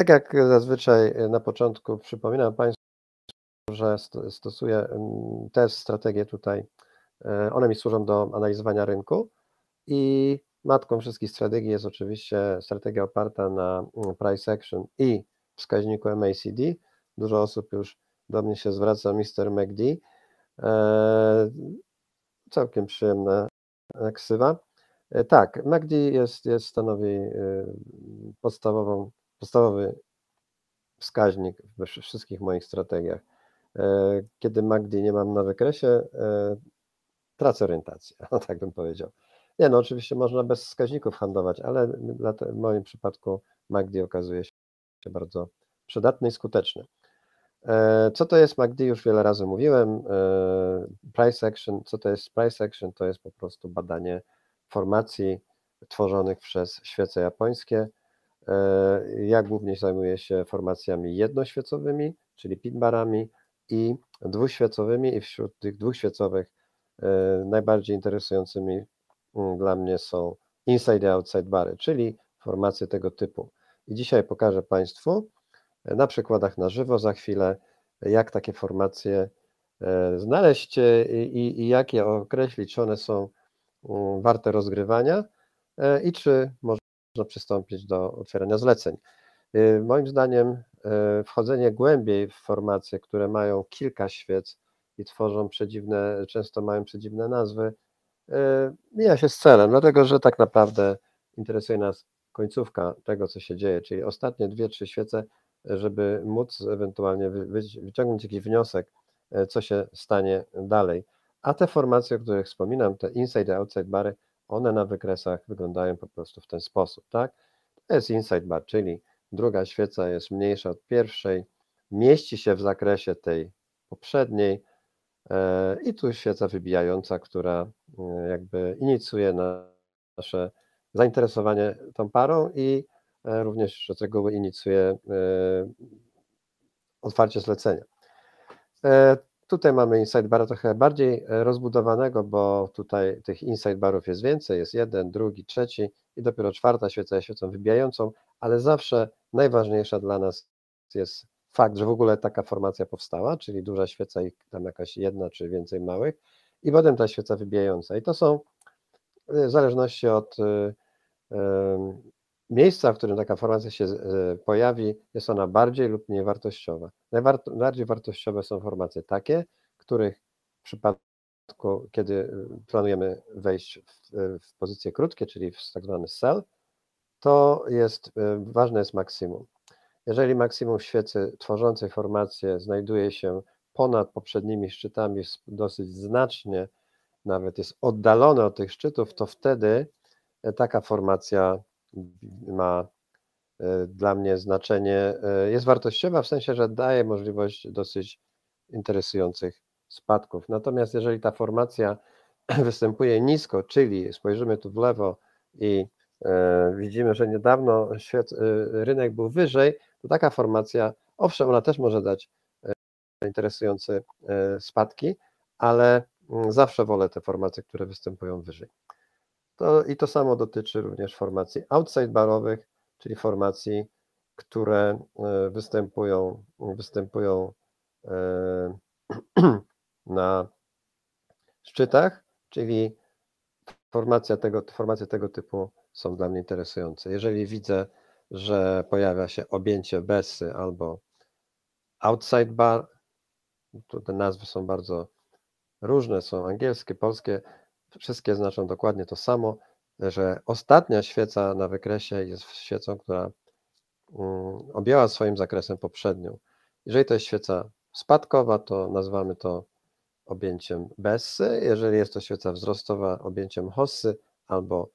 Tak jak zazwyczaj na początku przypominam Państwu, że stosuję te strategie tutaj, e, one mi służą do analizowania rynku i matką wszystkich strategii jest oczywiście strategia oparta na price action i wskaźniku MACD. Dużo osób już do mnie się zwraca, Mr. McD. E, całkiem przyjemna ksywa. E, tak, MACD jest, jest stanowi podstawową, podstawowy wskaźnik we wszystkich moich strategiach. E, kiedy Magdi nie mam na wykresie, e, tracę orientację, tak bym powiedział. Nie, no oczywiście można bez wskaźników handlować, ale w moim przypadku Magdi okazuje się bardzo przydatny i skuteczny. E, co to jest MACD? Już wiele razy mówiłem. Price action, co to jest price action? To jest po prostu badanie formacji tworzonych przez świece japońskie. Ja głównie zajmuję się formacjami jednoświecowymi, czyli pinbarami, i dwuświecowymi i wśród tych dwuświecowych e, najbardziej interesującymi mm, dla mnie są inside i outside bary, czyli formacje tego typu. I dzisiaj pokażę Państwu e, na przykładach na żywo za chwilę, jak takie formacje e, znaleźć i, i jak je określić, czy one są mm, warte rozgrywania i czy można przystąpić do otwierania zleceń. Moim zdaniem E, wchodzenie głębiej w formacje, które mają kilka świec i tworzą przedziwne, często mają przedziwne nazwy, e, mija się z celem, dlatego że tak naprawdę interesuje nas końcówka tego, co się dzieje, czyli ostatnie dwie, trzy świece, żeby móc ewentualnie wyciągnąć jakiś wniosek, co się stanie dalej. A te formacje, o których wspominam, te inside i outside bary, one na wykresach wyglądają po prostu w ten sposób, tak? To jest inside bar, czyli druga świeca jest mniejsza od pierwszej, mieści się w zakresie tej poprzedniej e, i tu świeca wybijająca, która e, jakby inicjuje nasze zainteresowanie tą parą i e, również z reguły inicjuje otwarcie zlecenia. Tutaj mamy inside bar trochę bardziej rozbudowanego, bo tutaj tych inside barów jest więcej, jest jeden, drugi, trzeci i dopiero czwarta świeca jest świecą wybijającą, ale zawsze najważniejsza dla nas jest fakt, że w ogóle taka formacja powstała, czyli duża świeca i tam jakaś jedna czy więcej małych i potem ta świeca wybijająca. I to są y, w zależności od y, miejsca, w którym taka formacja się y, pojawi, jest ona bardziej lub mniej wartościowa. Najbardziej wartościowe są formacje takie, których w przypadku, kiedy planujemy wejść w, w pozycje krótkie, czyli w tak zwany sell, to jest, e, ważne jest maksimum. Jeżeli maksimum świecy tworzącej formację znajduje się ponad poprzednimi szczytami dosyć znacznie, nawet jest oddalone od tych szczytów, to wtedy e, taka formacja ma e, dla mnie znaczenie, jest wartościowa w sensie, że daje możliwość dosyć interesujących spadków. Natomiast jeżeli ta formacja występuje nisko, czyli spojrzymy tu w lewo i E, widzimy, że niedawno świat, e, rynek był wyżej, to taka formacja, owszem, ona też może dać e, interesujące spadki, ale mm, zawsze wolę te formacje, które występują wyżej. To, I to samo dotyczy również formacji outside barowych, czyli formacji, które występują, występują na szczytach, czyli formacja tego, formacje tego typu są dla mnie interesujące. Jeżeli widzę, że pojawia się objęcie Bessy albo outside bar, to te nazwy są bardzo różne, są angielskie, polskie, wszystkie znaczą dokładnie to samo, że ostatnia świeca na wykresie jest świecą, która mm, objęła swoim zakresem poprzednią. Jeżeli to jest świeca spadkowa, to nazywamy to objęciem Bessy, jeżeli jest to świeca wzrostowa, objęciem Hossy albo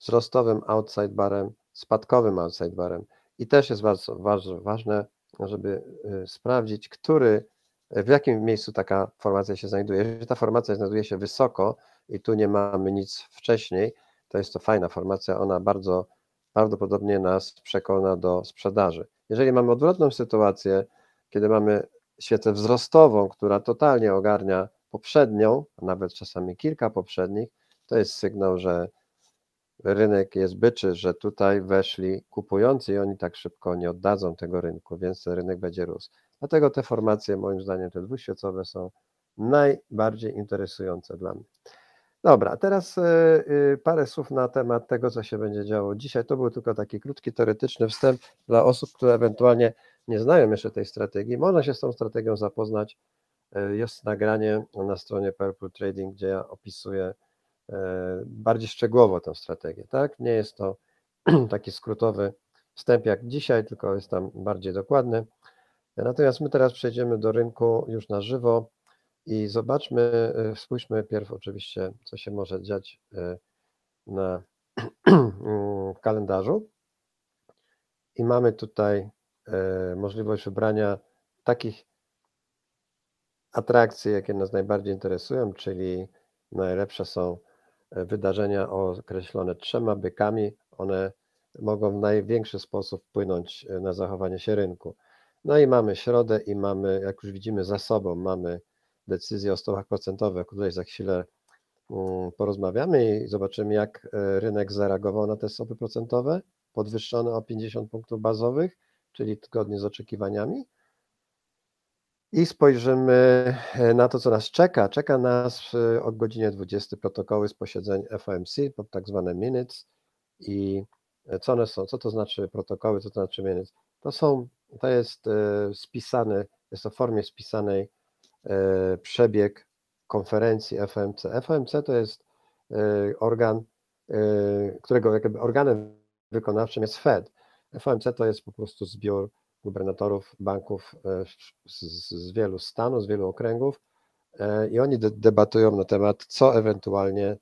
wzrostowym outside barem, spadkowym outside barem. I też jest bardzo, ważne, żeby y, sprawdzić, który, w jakim miejscu taka formacja się znajduje. Jeżeli ta formacja znajduje się wysoko i tu nie mamy nic wcześniej, to jest to fajna formacja, ona bardzo prawdopodobnie nas przekona do sprzedaży. Jeżeli mamy odwrotną sytuację, kiedy mamy świecę wzrostową, która totalnie ogarnia poprzednią, a nawet czasami kilka poprzednich, to jest sygnał, że rynek jest byczy, że tutaj weszli kupujący i oni tak szybko nie oddadzą tego rynku, więc ten rynek będzie rósł. Dlatego te formacje, moim zdaniem, te dwuświecowe są najbardziej interesujące dla mnie. Dobra, teraz e, e, parę słów na temat tego, co się będzie działo dzisiaj. To był tylko taki krótki, teoretyczny wstęp dla osób, które ewentualnie nie znają jeszcze tej strategii. Można się z tą strategią zapoznać. E, jest nagranie na stronie Purple Trading, gdzie ja opisuję bardziej szczegółowo tę strategię. Tak? Nie jest to taki skrótowy wstęp jak dzisiaj, tylko jest tam bardziej dokładny. Natomiast my teraz przejdziemy do rynku już na żywo. I zobaczmy, y, spójrzmy pierw oczywiście, co się może dziać y, na w kalendarzu. I mamy tutaj y, możliwość wybrania takich atrakcji, jakie nas najbardziej interesują, czyli najlepsze są wydarzenia określone trzema bykami. One mogą w największy sposób wpłynąć na zachowanie się rynku. No i mamy środę i mamy, jak już widzimy za sobą, mamy decyzję o stopach procentowych, o której za chwilę mm, porozmawiamy i zobaczymy, jak e, rynek zareagował na te stopy procentowe, podwyższone o 50 punktów bazowych, czyli zgodnie z oczekiwaniami. I spojrzymy e, na to, co nas czeka. Czeka nas e, o godzinie 20 protokoły z posiedzeń FOMC, tak zwane minutes. I co one są? Co to znaczy protokoły, co to znaczy minutes? To są, to jest spisane, jest to w formie spisanej przebieg konferencji FOMC. FOMC to jest e, organ, e, którego jakby organem wykonawczym jest Fed. FOMC to jest po prostu zbiór gubernatorów banków z, z wielu stanów, z wielu okręgów i oni debatują na temat, co ewentualnie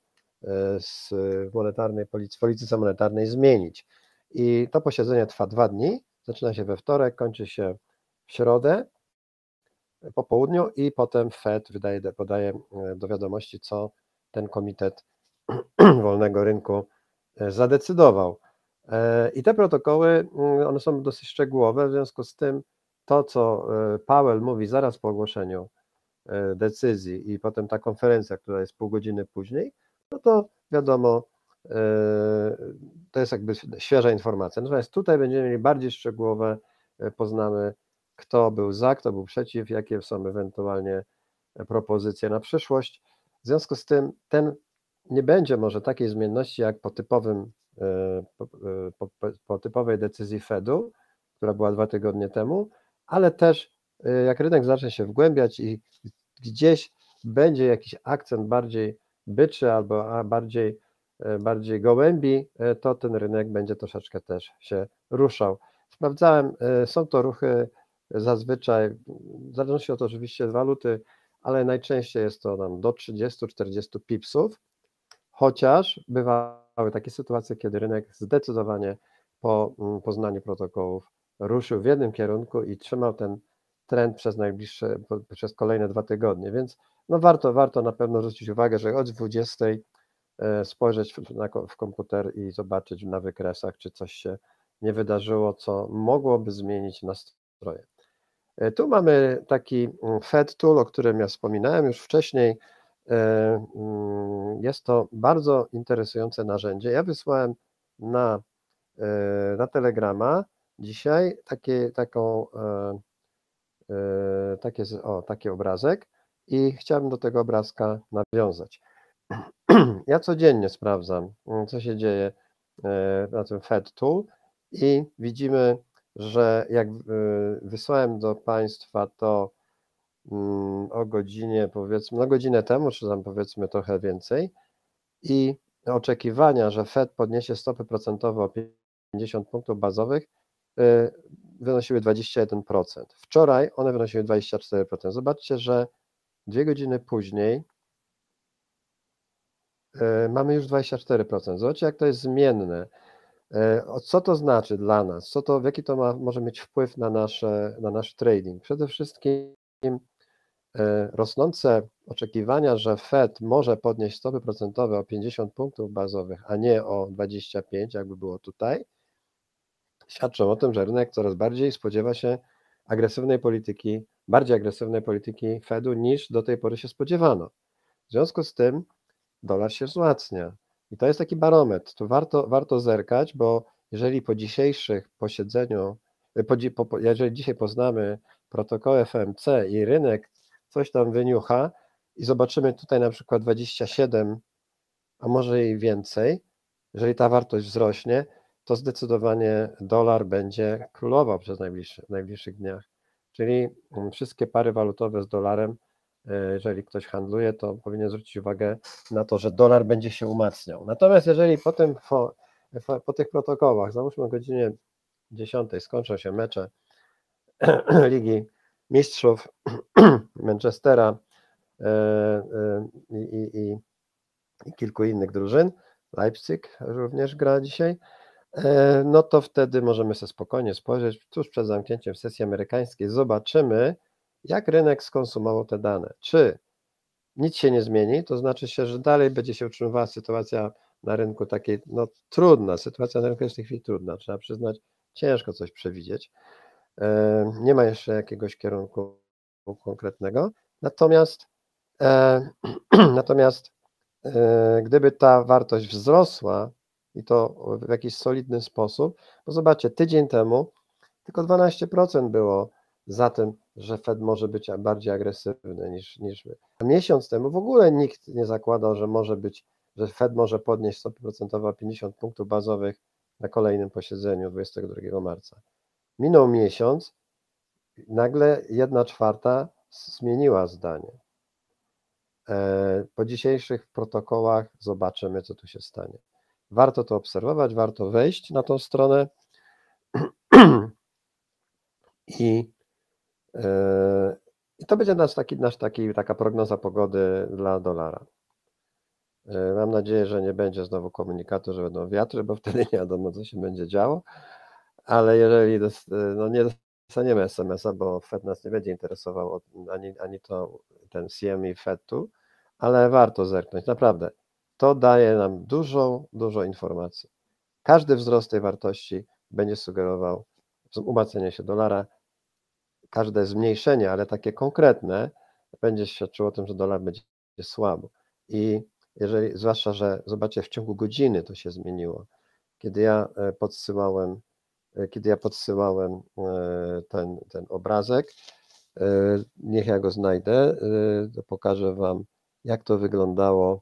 z monetarnej polityce, polityce monetarnej zmienić. I to posiedzenie trwa dwa dni, zaczyna się we wtorek, kończy się w środę po południu i potem Fed wydaje, podaje e, do wiadomości, co ten komitet wolnego rynku e, zadecydował. E, I te protokoły, mm, one są dosyć szczegółowe, w związku z tym to, co Powell mówi zaraz po ogłoszeniu decyzji i potem ta konferencja, która jest pół godziny później, no to wiadomo, to jest jakby świeża informacja. Natomiast tutaj będziemy mieli bardziej szczegółowe, poznamy kto był za, kto był przeciw, jakie są ewentualnie propozycje na przyszłość. W związku z tym ten nie będzie może takiej zmienności jak po typowym, e, po, po, po typowej decyzji Fedu, która była dwa tygodnie temu, ale też e, jak rynek zacznie się wgłębiać i gdzieś będzie jakiś akcent bardziej byczy albo bardziej, e, bardziej gołębi, to ten rynek będzie troszeczkę też się ruszał. Sprawdzałem, są to ruchy zazwyczaj, w zależności od oczywiście waluty, ale najczęściej jest to nam do 30-40 pipsów, chociaż bywały takie sytuacje, kiedy rynek zdecydowanie po mm, poznaniu protokołów ruszył w jednym kierunku i trzymał ten trend przez najbliższe, przez kolejne dwa tygodnie, więc no warto, warto na pewno zwrócić uwagę, że od 20 e, spojrzeć w komputer i zobaczyć na wykresach, czy coś się nie wydarzyło, co mogłoby zmienić nastroje. E, tu mamy taki mm, Fed Tool, o którym ja wspominałem już wcześniej. E, mm, jest to bardzo interesujące narzędzie. Ja wysłałem na, e, na Telegrama dzisiaj takie, taką, takie, o, taki obrazek i chciałbym do tego obrazka nawiązać. Ja codziennie sprawdzam, mm, co się dzieje na tym Fed Tool i widzimy że jak y, wysłałem do Państwa to mm, o godzinie, powiedzmy, no godzinę temu, czy tam powiedzmy trochę więcej, i oczekiwania, że Fed podniesie stopy procentowe o 50 punktów bazowych, y, wynosiły 21%. Wczoraj one wynosiły 24%. Zobaczcie, że dwie godziny później y, mamy już 24%. Zobaczcie, jak to jest zmienne. E, co to znaczy dla nas? Co to, jaki to ma, może mieć wpływ na, nasze, na nasz trading? Przede wszystkim e, rosnące oczekiwania, że Fed może podnieść stopy procentowe o 50 punktów bazowych, a nie o 25, jakby było tutaj, świadczą o tym, że rynek coraz bardziej spodziewa się agresywnej polityki, bardziej agresywnej polityki Fedu niż do tej pory się spodziewano. W związku z tym dolar się wzmacnia. I to jest taki barometr. Tu warto, warto zerkać, bo jeżeli po dzisiejszych posiedzeniu, e, po, po, jeżeli dzisiaj poznamy protokół FMC i rynek coś tam wyniucha i zobaczymy tutaj na przykład 27, a może i więcej, jeżeli ta wartość wzrośnie, to zdecydowanie dolar będzie królował przez najbliższy, najbliższych dniach. Czyli mm, wszystkie pary walutowe z dolarem, jeżeli ktoś handluje, to powinien zwrócić uwagę na to, że dolar będzie się umacniał. Natomiast jeżeli po, tym, po, po tych protokołach, załóżmy o godzinie 10 skończą się mecze Ligi Mistrzów Manchestera e, e, i, i, i, kilku innych drużyn, Leipzig również gra dzisiaj, E, no to wtedy możemy sobie spokojnie spojrzeć, tuż przed zamknięciem sesji amerykańskiej zobaczymy, jak rynek skonsumował te dane. Czy nic się nie zmieni, to znaczy się, że dalej będzie się utrzymywała sytuacja na rynku takiej, no trudna, sytuacja na rynku jest w tej chwili trudna, trzeba przyznać, ciężko coś przewidzieć. E, nie ma jeszcze jakiegoś kierunku konkretnego, natomiast e, natomiast gdyby ta wartość wzrosła, i to w jakiś solidny sposób, bo zobaczcie, tydzień temu tylko 12% było za tym, że Fed może być bardziej agresywny niż, niż my. A miesiąc temu w ogóle nikt nie zakładał, że może być, że Fed może podnieść stopy procentowe o 50 punktów bazowych na kolejnym posiedzeniu 22 marca. Minął miesiąc, nagle jedna czwarta zmieniła zdanie. E, po dzisiejszych protokołach zobaczymy, co tu się stanie. Warto to obserwować, warto wejść na tą stronę i, i to będzie nasz taki, nasz taki, taka prognoza pogody dla dolara. Yy, mam nadzieję, że nie będzie znowu komunikatu, że będą wiatry, bo wtedy nie wiadomo, co się będzie działo. Ale jeżeli no nie dostaniemy SMS-a, bo Fed nas nie będzie interesował ani, ani to ten CME Fedu, ale warto zerknąć, naprawdę to daje nam dużą, dużo informacji. Każdy wzrost tej wartości będzie sugerował umacnianie się dolara, każde zmniejszenie, ale takie konkretne, będzie świadczyło o tym, że dolar będzie słabo. I jeżeli, zwłaszcza, że zobaczcie, w ciągu godziny to się zmieniło. Kiedy ja e, podsyłałem, e, kiedy ja podsyłałem e, ten, ten obrazek, niech ja go znajdę, to pokażę Wam, jak to wyglądało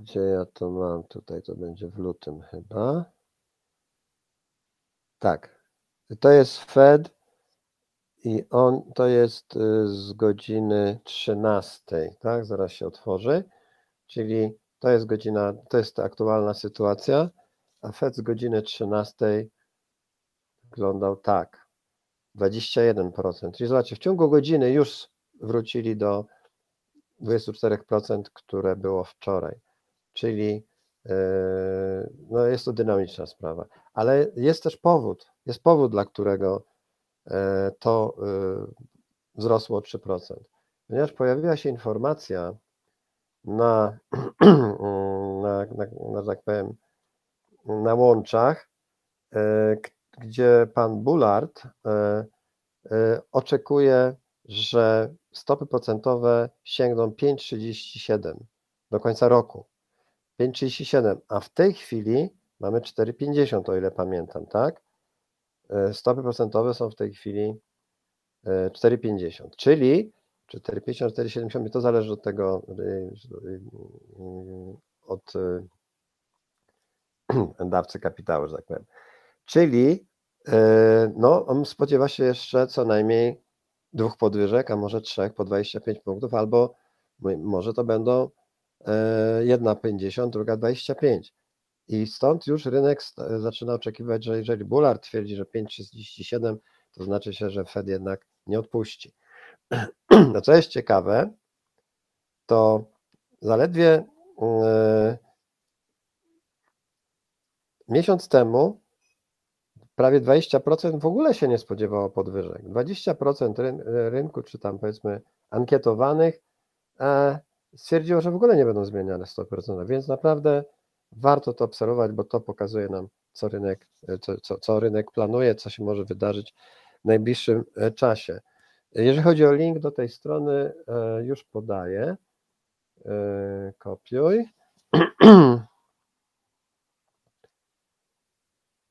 gdzie ja to mam? Tutaj to będzie w lutym chyba. Tak. To jest Fed i on to jest y, z godziny 13, tak? Zaraz się otworzy. Czyli to jest godzina, to jest aktualna sytuacja, a Fed z godziny 13 wyglądał tak. 21%. Czyli zobaczcie, w ciągu godziny już wrócili do 24%, które było wczoraj. Czyli no jest to dynamiczna sprawa. Ale jest też powód, jest powód, dla którego e, to e, wzrosło o 3%. Ponieważ pojawiła się informacja na, na, na, na tak powiem, na łączach, gdzie pan Bullard oczekuje że stopy procentowe sięgną 5,37 do końca roku. 5,37, a w tej chwili mamy 4,50, o ile pamiętam, tak? E, stopy procentowe są w tej chwili 4,50, e, czyli 4,50, 4,70, to zależy od tego, e, od dawcy kapitału, że tak powiem. Czyli no, on spodziewa się jeszcze co najmniej dwóch podwyżek, a może trzech po 25 punktów, albo może to będą jedna 50, druga 25. I stąd już rynek zaczyna oczekiwać, że jeżeli Bullard twierdzi, że 5,37, to znaczy się, że Fed jednak nie odpuści. No co jest ciekawe, to zaledwie yy, miesiąc temu prawie 20% w ogóle się nie spodziewało podwyżek. 20% rynku, czy tam powiedzmy ankietowanych, e, stwierdziło, że w ogóle nie będą zmieniane stopy procentowe, więc naprawdę warto to obserwować, bo to pokazuje nam, co rynek, co, co, co rynek planuje, co się może wydarzyć w najbliższym e, czasie. Jeżeli chodzi o link do tej strony, już podaję. Kopiuj.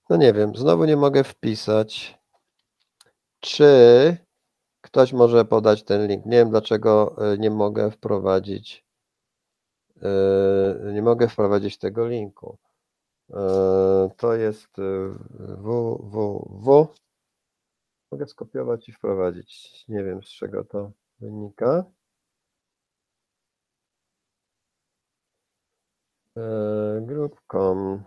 No nie wiem, znowu nie mogę wpisać. Czy ktoś może podać ten link? Nie wiem, dlaczego e, nie mogę wprowadzić. E, nie mogę wprowadzić tego linku. E, to jest www. Mogę skopiować i wprowadzić. Nie wiem, z czego to wynika. Group.com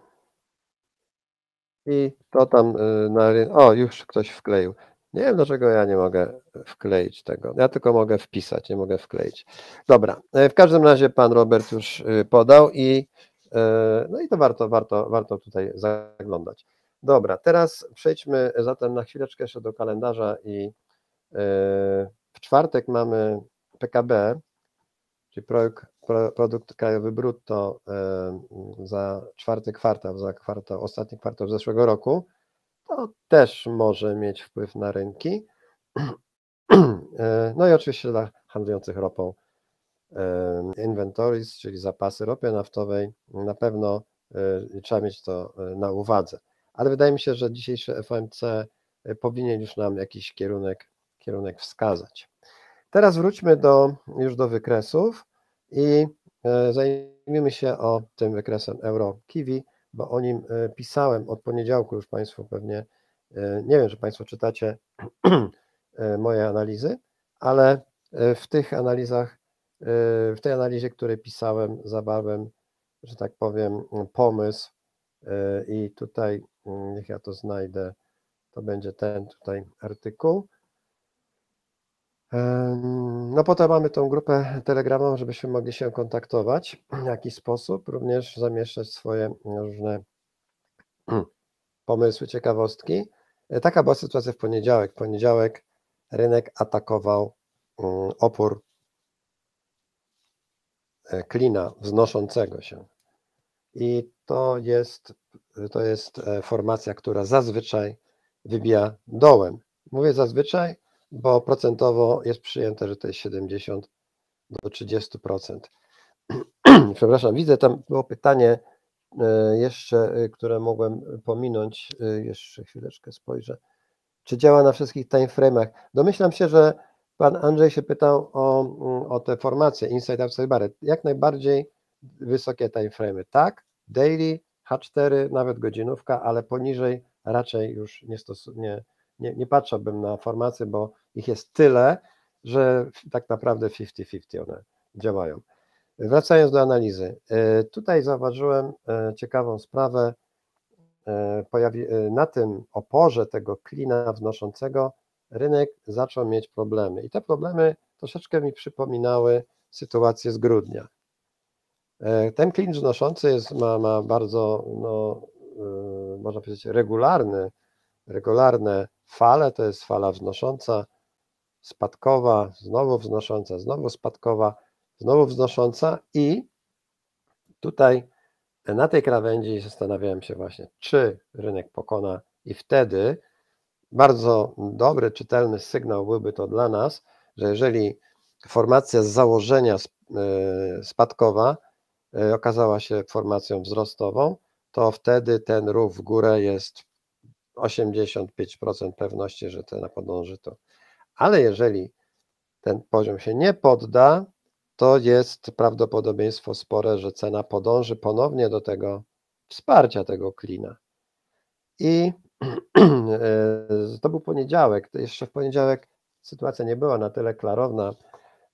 i to tam na. O, już ktoś wkleił. Nie wiem, dlaczego ja nie mogę wkleić tego. Ja tylko mogę wpisać, nie mogę wkleić. Dobra, e, w każdym razie pan Robert już y, podał i e, no i to warto, warto, warto tutaj zaglądać. Dobra, teraz przejdźmy zatem na chwileczkę jeszcze do kalendarza i e, w czwartek mamy PKB, czyli projekt, produkt krajowy brutto za czwarty kwartał, za kwartał, ostatni kwartał zeszłego roku to też może mieć wpływ na rynki. E, no i oczywiście dla handlujących ropą inventories, czyli zapasy ropy naftowej, na pewno e, trzeba mieć to e, na uwadze. Ale wydaje mi się, że dzisiejszy FOMC powinien już nam jakiś kierunek, kierunek wskazać. Teraz wróćmy do, już do wykresów i zajmijmy się o tym wykresem euro-kiwi bo o nim e, pisałem od poniedziałku już Państwu pewnie, e, nie wiem, czy Państwo czytacie e, moje analizy, ale w tych analizach, w tej analizie, której pisałem, zawarłem, że tak powiem, pomysł i tutaj, niech ja to znajdę, to będzie ten tutaj artykuł. No potem mamy tą grupę telegramową, żebyśmy mogli się kontaktować w jakiś sposób, również zamieszczać swoje różne pomysły, ciekawostki. Taka była sytuacja w poniedziałek. W poniedziałek rynek atakował mm, opór e, klina wznoszącego się. I to jest, to jest e, formacja, która zazwyczaj wybija dołem. Mówię zazwyczaj, bo procentowo jest przyjęte, że to jest 70 do 30%. Przepraszam, widzę tam było pytanie e, jeszcze, e, które mogłem pominąć, e, jeszcze chwileczkę spojrzę. Czy działa na wszystkich timeframe'ach? Domyślam się, że pan Andrzej się pytał o, o te formacje inside outside barret. Jak najbardziej wysokie timeframe'y. Tak, daily, H4, nawet godzinówka, ale poniżej raczej już nie, stosu- nie, nie, nie patrzyłbym na formacje, bo ich jest tyle, że tak naprawdę 50-50 one działają. Wracając do analizy, e, tutaj zauważyłem e, ciekawą sprawę. E, na tym oporze tego klina wnoszącego rynek zaczął mieć problemy. I te problemy troszeczkę mi przypominały sytuację z grudnia. Ten klin wnoszący jest, ma, ma bardzo, no, można powiedzieć, regularny, regularne fale, to jest fala wznosząca, spadkowa, znowu wznosząca, znowu spadkowa, znowu wznosząca i tutaj na tej krawędzi zastanawiałem się właśnie, czy rynek pokona i wtedy bardzo dobry, czytelny sygnał byłby to dla nas, że jeżeli formacja z założenia e, spadkowa e, okazała się formacją wzrostową, to wtedy ten ruch w górę jest 85% pewności, że cena podąży to. Ale jeżeli ten poziom się nie podda, to jest prawdopodobieństwo spore, że cena podąży ponownie do tego wsparcia tego klina. I e, to był poniedziałek. Jeszcze w poniedziałek sytuacja nie była na tyle klarowna,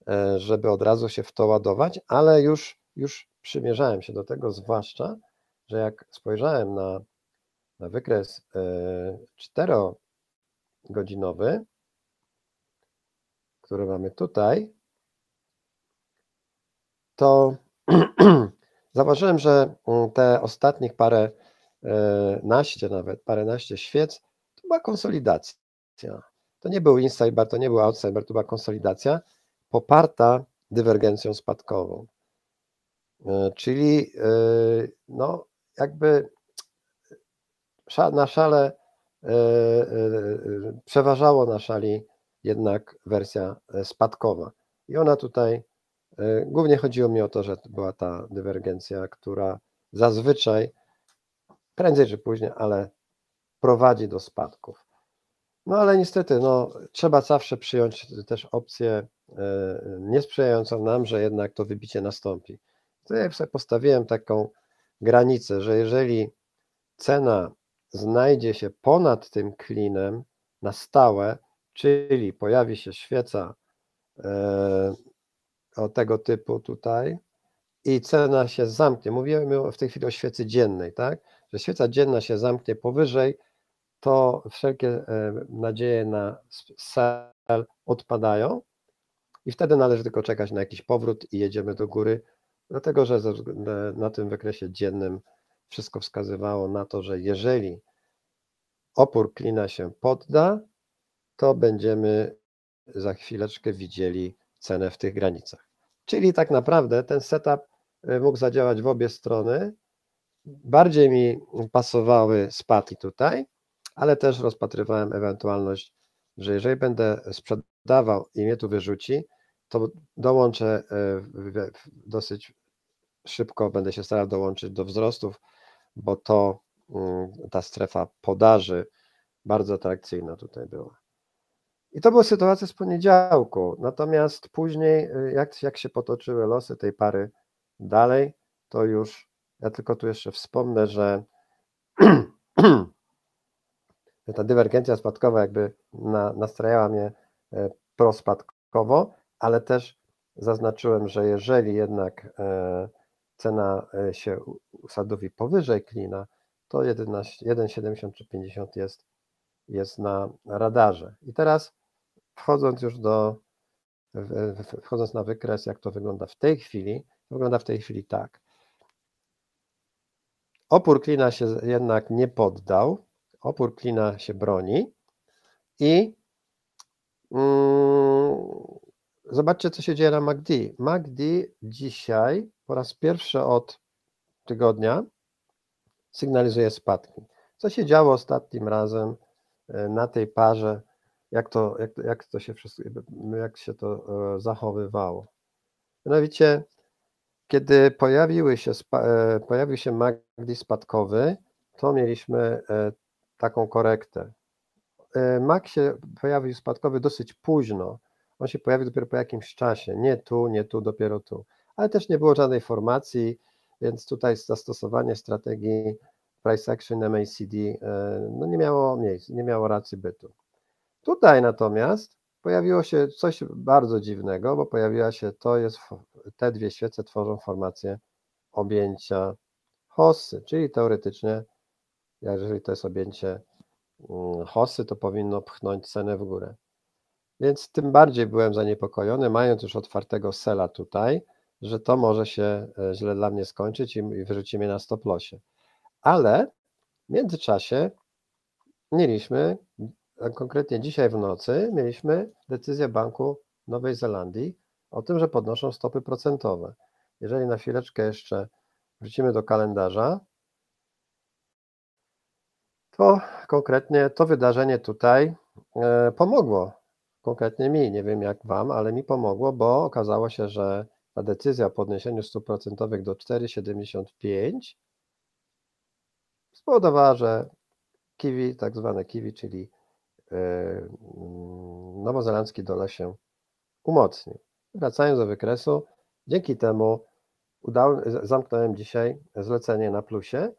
e, żeby od razu się w to ładować, ale już, już przymierzałem się do tego, zwłaszcza, że jak spojrzałem na na wykres e, czterogodzinowy, który mamy tutaj, to zauważyłem, że mm, te ostatnich parę e, naście nawet, paręnaście świec, to była konsolidacja. To nie był inside bar, to nie był outside bar, to była konsolidacja poparta dywergencją spadkową. E, czyli no jakby na szale e, e, przeważało na szali jednak wersja spadkowa. I ona tutaj, głównie chodziło mi o to, że była ta dywergencja, która zazwyczaj, prędzej czy później, ale prowadzi do spadków. No ale niestety, no, trzeba zawsze przyjąć też opcję niesprzyjającą nam, że jednak to wybicie nastąpi. To ja sobie postawiłem taką granicę, że jeżeli cena znajdzie się ponad tym klinem na stałe, czyli pojawi się świeca e, o tego typu tutaj i cena się zamknie. Mówimy w tej chwili o świecy dziennej, tak? Że świeca dzienna się zamknie powyżej, to wszelkie e, nadzieje na sell odpadają i wtedy należy tylko czekać na jakiś powrót i jedziemy do góry, dlatego że na tym wykresie dziennym wszystko wskazywało na to, że jeżeli opór klina się podda, to będziemy za chwileczkę widzieli cenę w tych granicach. Czyli tak naprawdę ten setup y, mógł zadziałać w obie strony. Bardziej mi pasowały spadki tutaj, ale też rozpatrywałem ewentualność, że jeżeli będę sprzedawał i mnie tu wyrzuci, to dołączę y, dosyć szybko, będę się starał dołączyć do wzrostów, bo to mm, ta strefa podaży bardzo atrakcyjna tutaj była. I to była sytuacja z poniedziałku. Natomiast później, y, jak, jak się potoczyły losy tej pary dalej, to już ja tylko tu jeszcze wspomnę, że ta dywergencja spadkowa jakby na, nastrajała mnie e, prospadkowo, ale też zaznaczyłem, że jeżeli jednak e, cena e, się usadowi powyżej klina, to 1,70 czy 50 jest, jest na radarze. I teraz wchodząc już do, wchodząc na wykres, jak to wygląda w tej chwili, wygląda w tej chwili tak. Opór klina się jednak nie poddał, opór klina się broni i mm, zobaczcie, co się dzieje na MACD. MACD dzisiaj po raz pierwszy od tygodnia sygnalizuje spadki. Co się działo ostatnim razem e, na tej parze, jak to, jak, jak to się wszystko, jak się to e, zachowywało. Mianowicie, kiedy pojawiły się, e, pojawił się MACD spadkowy, to mieliśmy taką korektę. MAC się pojawił spadkowy dosyć późno. On się pojawił dopiero po jakimś czasie. Nie tu, nie tu, dopiero tu ale też nie było żadnej formacji, więc tutaj zastosowanie strategii price action MACD e, no nie miało miejsca, nie miało racji bytu. Tutaj natomiast pojawiło się coś bardzo dziwnego, bo pojawiła się, to jest, te dwie świece tworzą formację objęcia hossy, czyli teoretycznie, jeżeli to jest objęcie mm, hossy, to powinno pchnąć cenę w górę. Więc tym bardziej byłem zaniepokojony, mając już otwartego sela tutaj, że to może się e, źle dla mnie skończyć i, wyrzuci mnie na stop losie. Ale w międzyczasie mieliśmy, konkretnie dzisiaj w nocy, mieliśmy decyzję Banku Nowej Zelandii o tym, że podnoszą stopy procentowe. Jeżeli na chwileczkę jeszcze wrócimy do kalendarza, to konkretnie to wydarzenie tutaj e, pomogło. Konkretnie mi, nie wiem jak Wam, ale mi pomogło, bo okazało się, że ta decyzja o podniesieniu stóp procentowych do 4,75 spowodowała, że kiwi, tak zwane kiwi, czyli nowozelandzki dolar się umocnił. Wracając do wykresu, dzięki temu udało, zamknąłem dzisiaj zlecenie na plusie.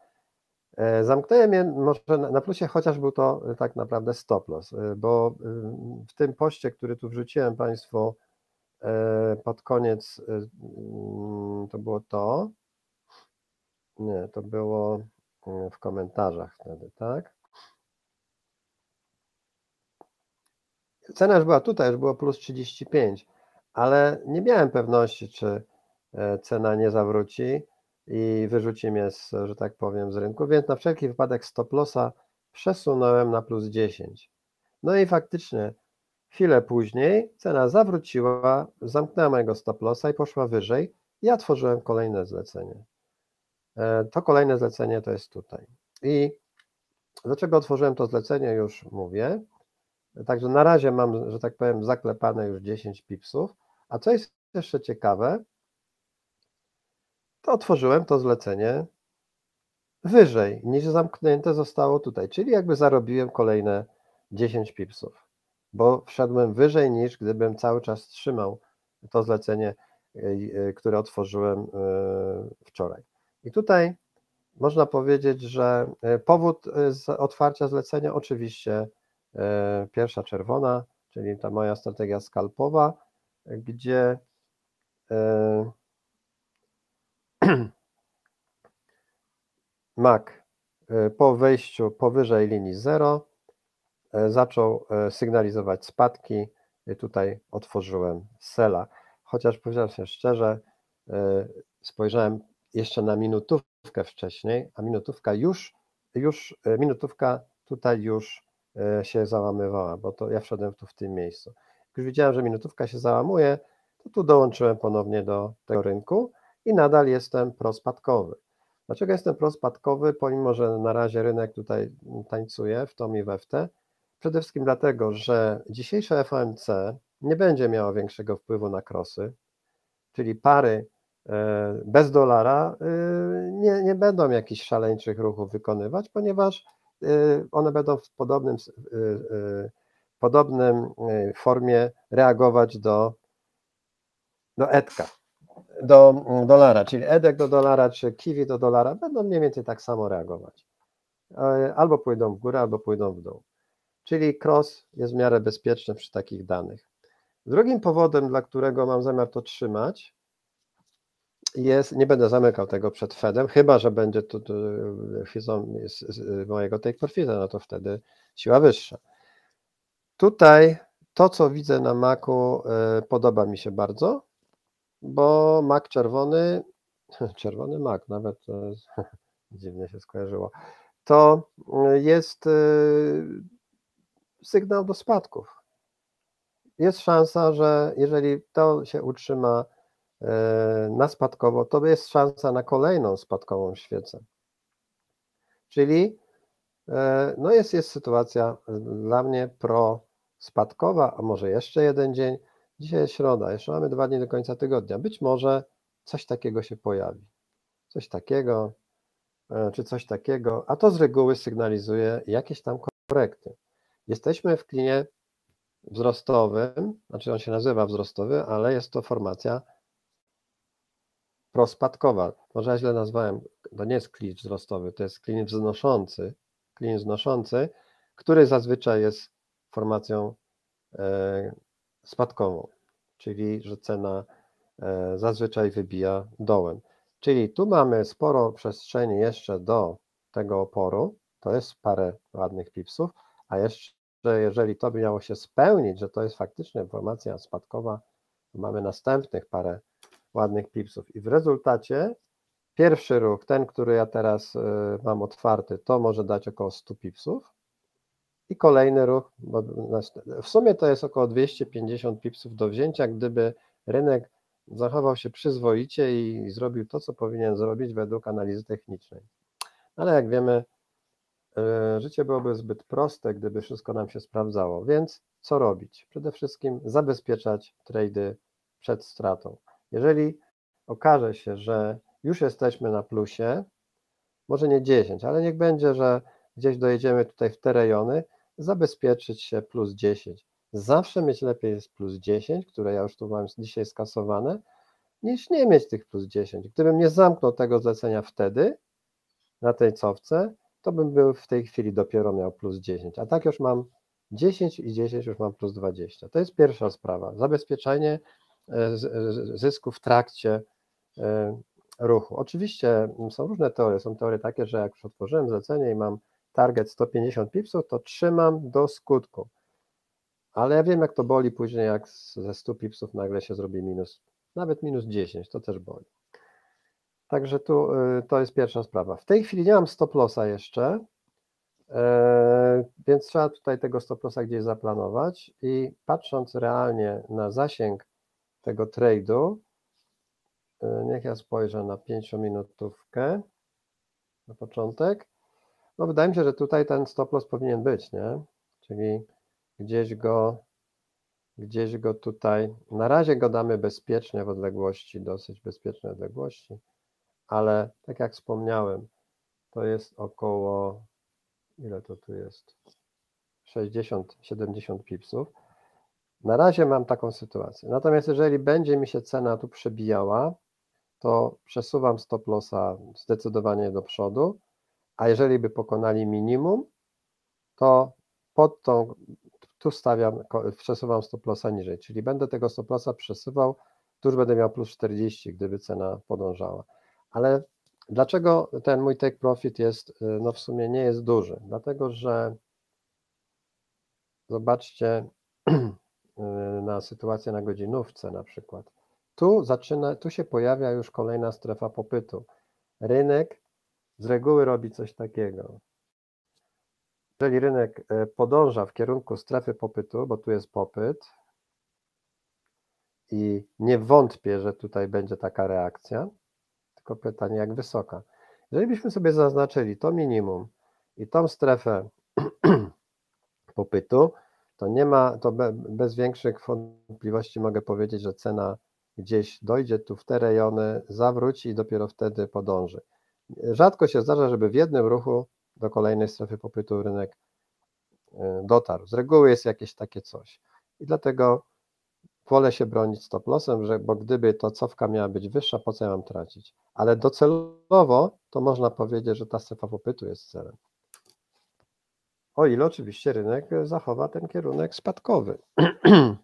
E, zamknąłem je może na plusie, chociaż był to tak naprawdę stop loss, e, bo w tym poście, który tu wrzuciłem Państwu E, pod koniec e, mm, to było to. Nie, to było e, w komentarzach wtedy, tak? Cena już była tutaj, już było plus 35, ale nie miałem pewności, czy cena nie zawróci i wyrzuci mnie, z, że tak powiem, z rynku, więc na wszelki wypadek stop lossa przesunąłem na plus 10. No i faktycznie Chwilę później cena zawróciła, zamknęła mojego stop lossa i poszła wyżej. Ja tworzyłem kolejne zlecenie. E, to kolejne zlecenie to jest tutaj. I dlaczego otworzyłem to zlecenie, już mówię. Także na razie mam, że tak powiem, zaklepane już 10 pipsów. A co jest jeszcze ciekawe, to otworzyłem to zlecenie wyżej niż zamknięte zostało tutaj, czyli jakby zarobiłem kolejne 10 pipsów, bo wszedłem wyżej niż gdybym cały czas trzymał to zlecenie, y, y, które otworzyłem y, wczoraj. I tutaj można powiedzieć, że powód otwarcia zlecenia oczywiście pierwsza czerwona, czyli ta moja strategia skalpowa, gdzie Mac e, po wejściu powyżej linii 0 e, zaczął e, sygnalizować spadki. Tutaj otworzyłem sela. Chociaż powiedziałem się szczerze, spojrzałem jeszcze na minutówkę wcześniej, a minutówka już, już minutówka tutaj już się załamywała, bo to ja wszedłem tu w tym miejscu. Jak już widziałem, że minutówka się załamuje, to tu dołączyłem ponownie do tego rynku i nadal jestem prospadkowy. Dlaczego jestem prospadkowy, pomimo że na razie rynek tutaj tańcuje w tom i we w te? Przede wszystkim dlatego, że dzisiejsze FOMC nie będzie miało większego wpływu na krosy, czyli pary e, bez dolara e, nie, nie będą jakichś szaleńczych ruchów wykonywać, ponieważ e, one będą w podobnym, podobnym formie reagować do, do etka do mm, dolara, czyli EDEK do dolara, czy Kiwi do dolara, będą mniej więcej tak samo reagować. E, albo pójdą w górę, albo pójdą w dół. Czyli cross jest w miarę bezpieczny przy takich danych. Drugim powodem, dla którego mam zamiar to trzymać, jest, nie będę zamykał tego przed Fedem, chyba że będzie to, to mojego take profita, no to wtedy siła wyższa. Tutaj to, co widzę na Macu, e, podoba mi się bardzo bo mak czerwony, czerwony mak, nawet dziwnie się skojarzyło, to y, jest y, sygnał do spadków. Jest szansa, że jeżeli to się utrzyma y, na spadkowo, to jest szansa na kolejną spadkową świecę. Czyli no jest, jest sytuacja dla mnie pro spadkowa, a może jeszcze jeden dzień, Dzisiaj jest środa, jeszcze mamy dwa dni do końca tygodnia. Być może coś takiego się pojawi. Coś takiego, e, czy coś takiego, a to z reguły sygnalizuje jakieś tam korekty. Jesteśmy w klinie wzrostowym, znaczy on się nazywa wzrostowy, ale jest to formacja prospadkowa. Może ja źle nazwałem, to nie jest klin wzrostowy, to jest klin wznoszący, klin wznoszący, który zazwyczaj jest formacją e, spadkową, czyli że cena e, zazwyczaj wybija dołem. Czyli tu mamy sporo przestrzeni jeszcze do tego oporu, to jest parę ładnych pipsów, a jeszcze jeżeli to by miało się spełnić, że to jest faktycznie informacja spadkowa, to mamy następnych parę ładnych pipsów i w rezultacie pierwszy ruch, ten, który ja teraz e, mam otwarty, to może dać około 100 pipsów, i kolejny ruch, w sumie to jest około 250 pipsów do wzięcia, gdyby rynek zachował się przyzwoicie i zrobił to, co powinien zrobić według analizy technicznej. Ale jak wiemy, e, życie byłoby zbyt proste, gdyby wszystko nam się sprawdzało. Więc co robić? Przede wszystkim zabezpieczać trady przed stratą. Jeżeli okaże się, że już jesteśmy na plusie, może nie 10, ale niech będzie, że gdzieś dojedziemy tutaj w te rejony, zabezpieczyć się plus 10. Zawsze mieć lepiej jest plus 10, które ja już tu mam dzisiaj skasowane, niż nie mieć tych plus 10. Gdybym nie zamknął tego zlecenia wtedy, na tej cofce, to bym był w tej chwili dopiero miał plus 10, a tak już mam 10 i 10 już mam plus 20. To jest pierwsza sprawa. Zabezpieczenie zysku w trakcie e, ruchu. Oczywiście są różne teorie. Są teorie takie, że jak już otworzyłem zlecenie i mam target 150 pipsów, to trzymam do skutku. Ale ja wiem, jak to boli później, jak ze 100 pipsów nagle się zrobi minus, nawet minus 10, to też boli. Także tu y, to jest pierwsza sprawa. W tej chwili nie mam stop lossa jeszcze, e, więc trzeba tutaj tego stop lossa gdzieś zaplanować i patrząc realnie na zasięg tego trade'u, y, niech ja spojrzę na 5 minutówkę na początek. No wydaje mi się, że tutaj ten stop loss powinien być, nie? Czyli gdzieś go, gdzieś go tutaj, na razie go damy bezpiecznie w odległości, dosyć bezpiecznej odległości, ale tak jak wspomniałem, to jest około, ile to tu jest, 60-70 pipsów. Na razie mam taką sytuację. Natomiast jeżeli będzie mi się cena tu przebijała, to przesuwam stop lossa zdecydowanie do przodu, a jeżeli by pokonali minimum, to pod tą, tu stawiam, przesuwam stop lossa niżej, czyli będę tego stop lossa przesuwał, tu już będę miał plus 40, gdyby cena podążała. Ale dlaczego ten mój take profit jest, no w sumie nie jest duży? Dlatego, że zobaczcie na sytuację na godzinówce na przykład. Tu zaczyna, tu się pojawia już kolejna strefa popytu. Rynek z reguły robi coś takiego. Jeżeli rynek e, podąża w kierunku strefy popytu, bo tu jest popyt i nie wątpię, że tutaj będzie taka reakcja, tylko pytanie jak wysoka. Jeżeli byśmy sobie zaznaczyli to minimum i tą strefę popytu, to nie ma, to be, bez większych wątpliwości mogę powiedzieć, że cena gdzieś dojdzie tu w te rejony, zawróci i dopiero wtedy podąży. Rzadko się zdarza, żeby w jednym ruchu do kolejnej strefy popytu rynek y, dotarł. Z reguły jest jakieś takie coś. I dlatego wolę się bronić stop lossem, że, bo gdyby to cofka miała być wyższa, po co ja mam tracić? Ale docelowo to można powiedzieć, że ta strefa popytu jest celem. O ile oczywiście rynek zachowa ten kierunek spadkowy.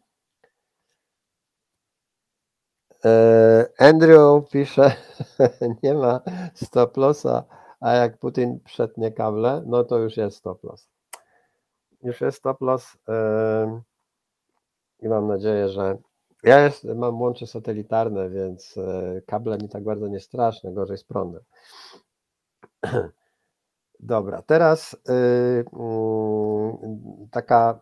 E, Andrew pisze, nie ma stop lossa, a jak Putin przetnie kable, no to już jest stop loss. Już jest stop loss i mam nadzieję, że ja jest, mam łącze satelitarne, więc e, kable mi tak bardzo nie straszne, gorzej z prądem. Dobra, teraz yy, yy, taka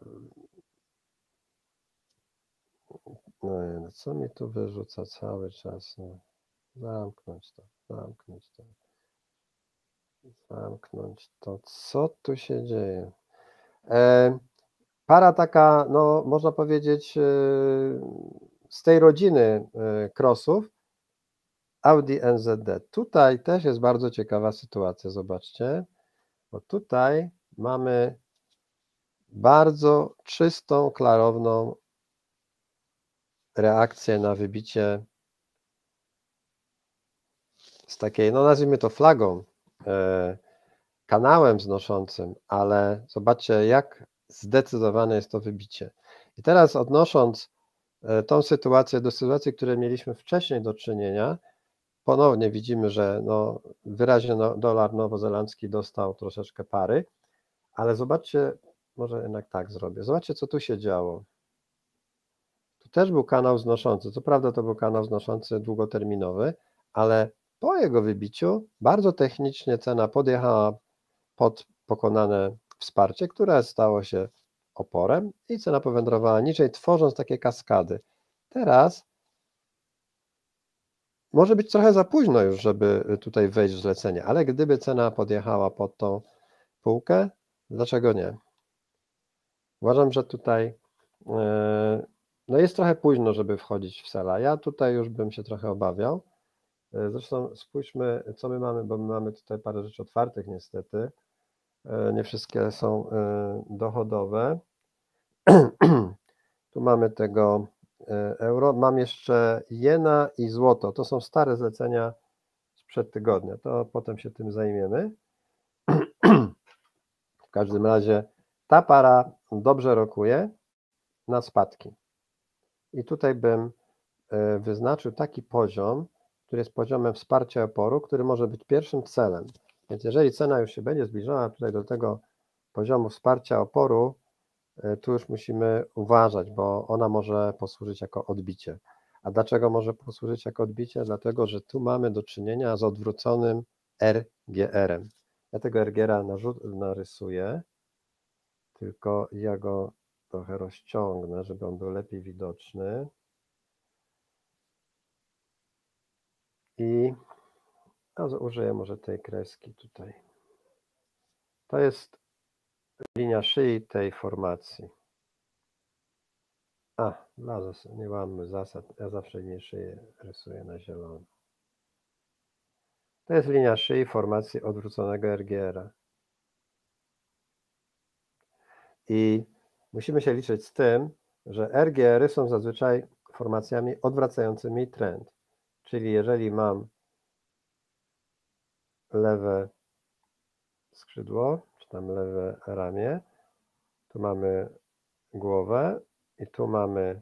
no, co mi tu wyrzuca cały czas? No, zamknąć to, zamknąć to. Zamknąć to. Co tu się dzieje? E, para taka, no można powiedzieć, e, z tej rodziny e, crossów Audi NZD. Tutaj też jest bardzo ciekawa sytuacja, zobaczcie, bo tutaj mamy bardzo czystą, klarowną reakcję na wybicie z takiej, no nazwijmy to flagą, e, kanałem znoszącym, ale zobaczcie, jak zdecydowane jest to wybicie. I teraz odnosząc e, tą sytuację do sytuacji, które mieliśmy wcześniej do czynienia, ponownie widzimy, że no, wyraźnie no, dolar nowozelandzki dostał troszeczkę pary, ale zobaczcie, może jednak tak zrobię. Zobaczcie, co tu się działo też był kanał znoszący. Co prawda to był kanał znoszący długoterminowy, ale po jego wybiciu bardzo technicznie cena podjechała pod pokonane wsparcie, które stało się oporem i cena powędrowała niżej, tworząc takie kaskady. Teraz może być trochę za późno już, żeby tutaj wejść w zlecenie, ale gdyby cena podjechała pod tą półkę, dlaczego nie? Uważam, że tutaj e, no jest trochę późno, żeby wchodzić w sela. Ja tutaj już bym się trochę obawiał. E, zresztą spójrzmy, co my mamy, bo my mamy tutaj parę rzeczy otwartych niestety. E, nie wszystkie są dochodowe. Tu mamy tego euro. Mam jeszcze jena i złoto. To są stare zlecenia sprzed tygodnia. To potem się tym zajmiemy. W każdym razie ta para dobrze rokuje na spadki. I tutaj bym e, wyznaczył taki poziom, który jest poziomem wsparcia oporu, który może być pierwszym celem. Więc jeżeli cena już się będzie zbliżała tutaj do tego poziomu wsparcia oporu, e, tu już musimy uważać, bo ona może posłużyć jako odbicie. A dlaczego może posłużyć jako odbicie? Dlatego, że tu mamy do czynienia z odwróconym RGR-em. Ja tego RGR-a narysuję, tylko ja go trochę rozciągnę, żeby on był lepiej widoczny. I użyję może tej kreski tutaj. To jest linia szyi tej formacji. A, zasad, nie łammy zasad. Ja zawsze linię szyi rysuję na zielono. To jest linia szyi formacji odwróconego RGR-a. I musimy się liczyć z tym, że RGR-y są zazwyczaj formacjami odwracającymi trend. Czyli jeżeli mam lewe skrzydło, tam lewe ramię, tu mamy głowę i tu mamy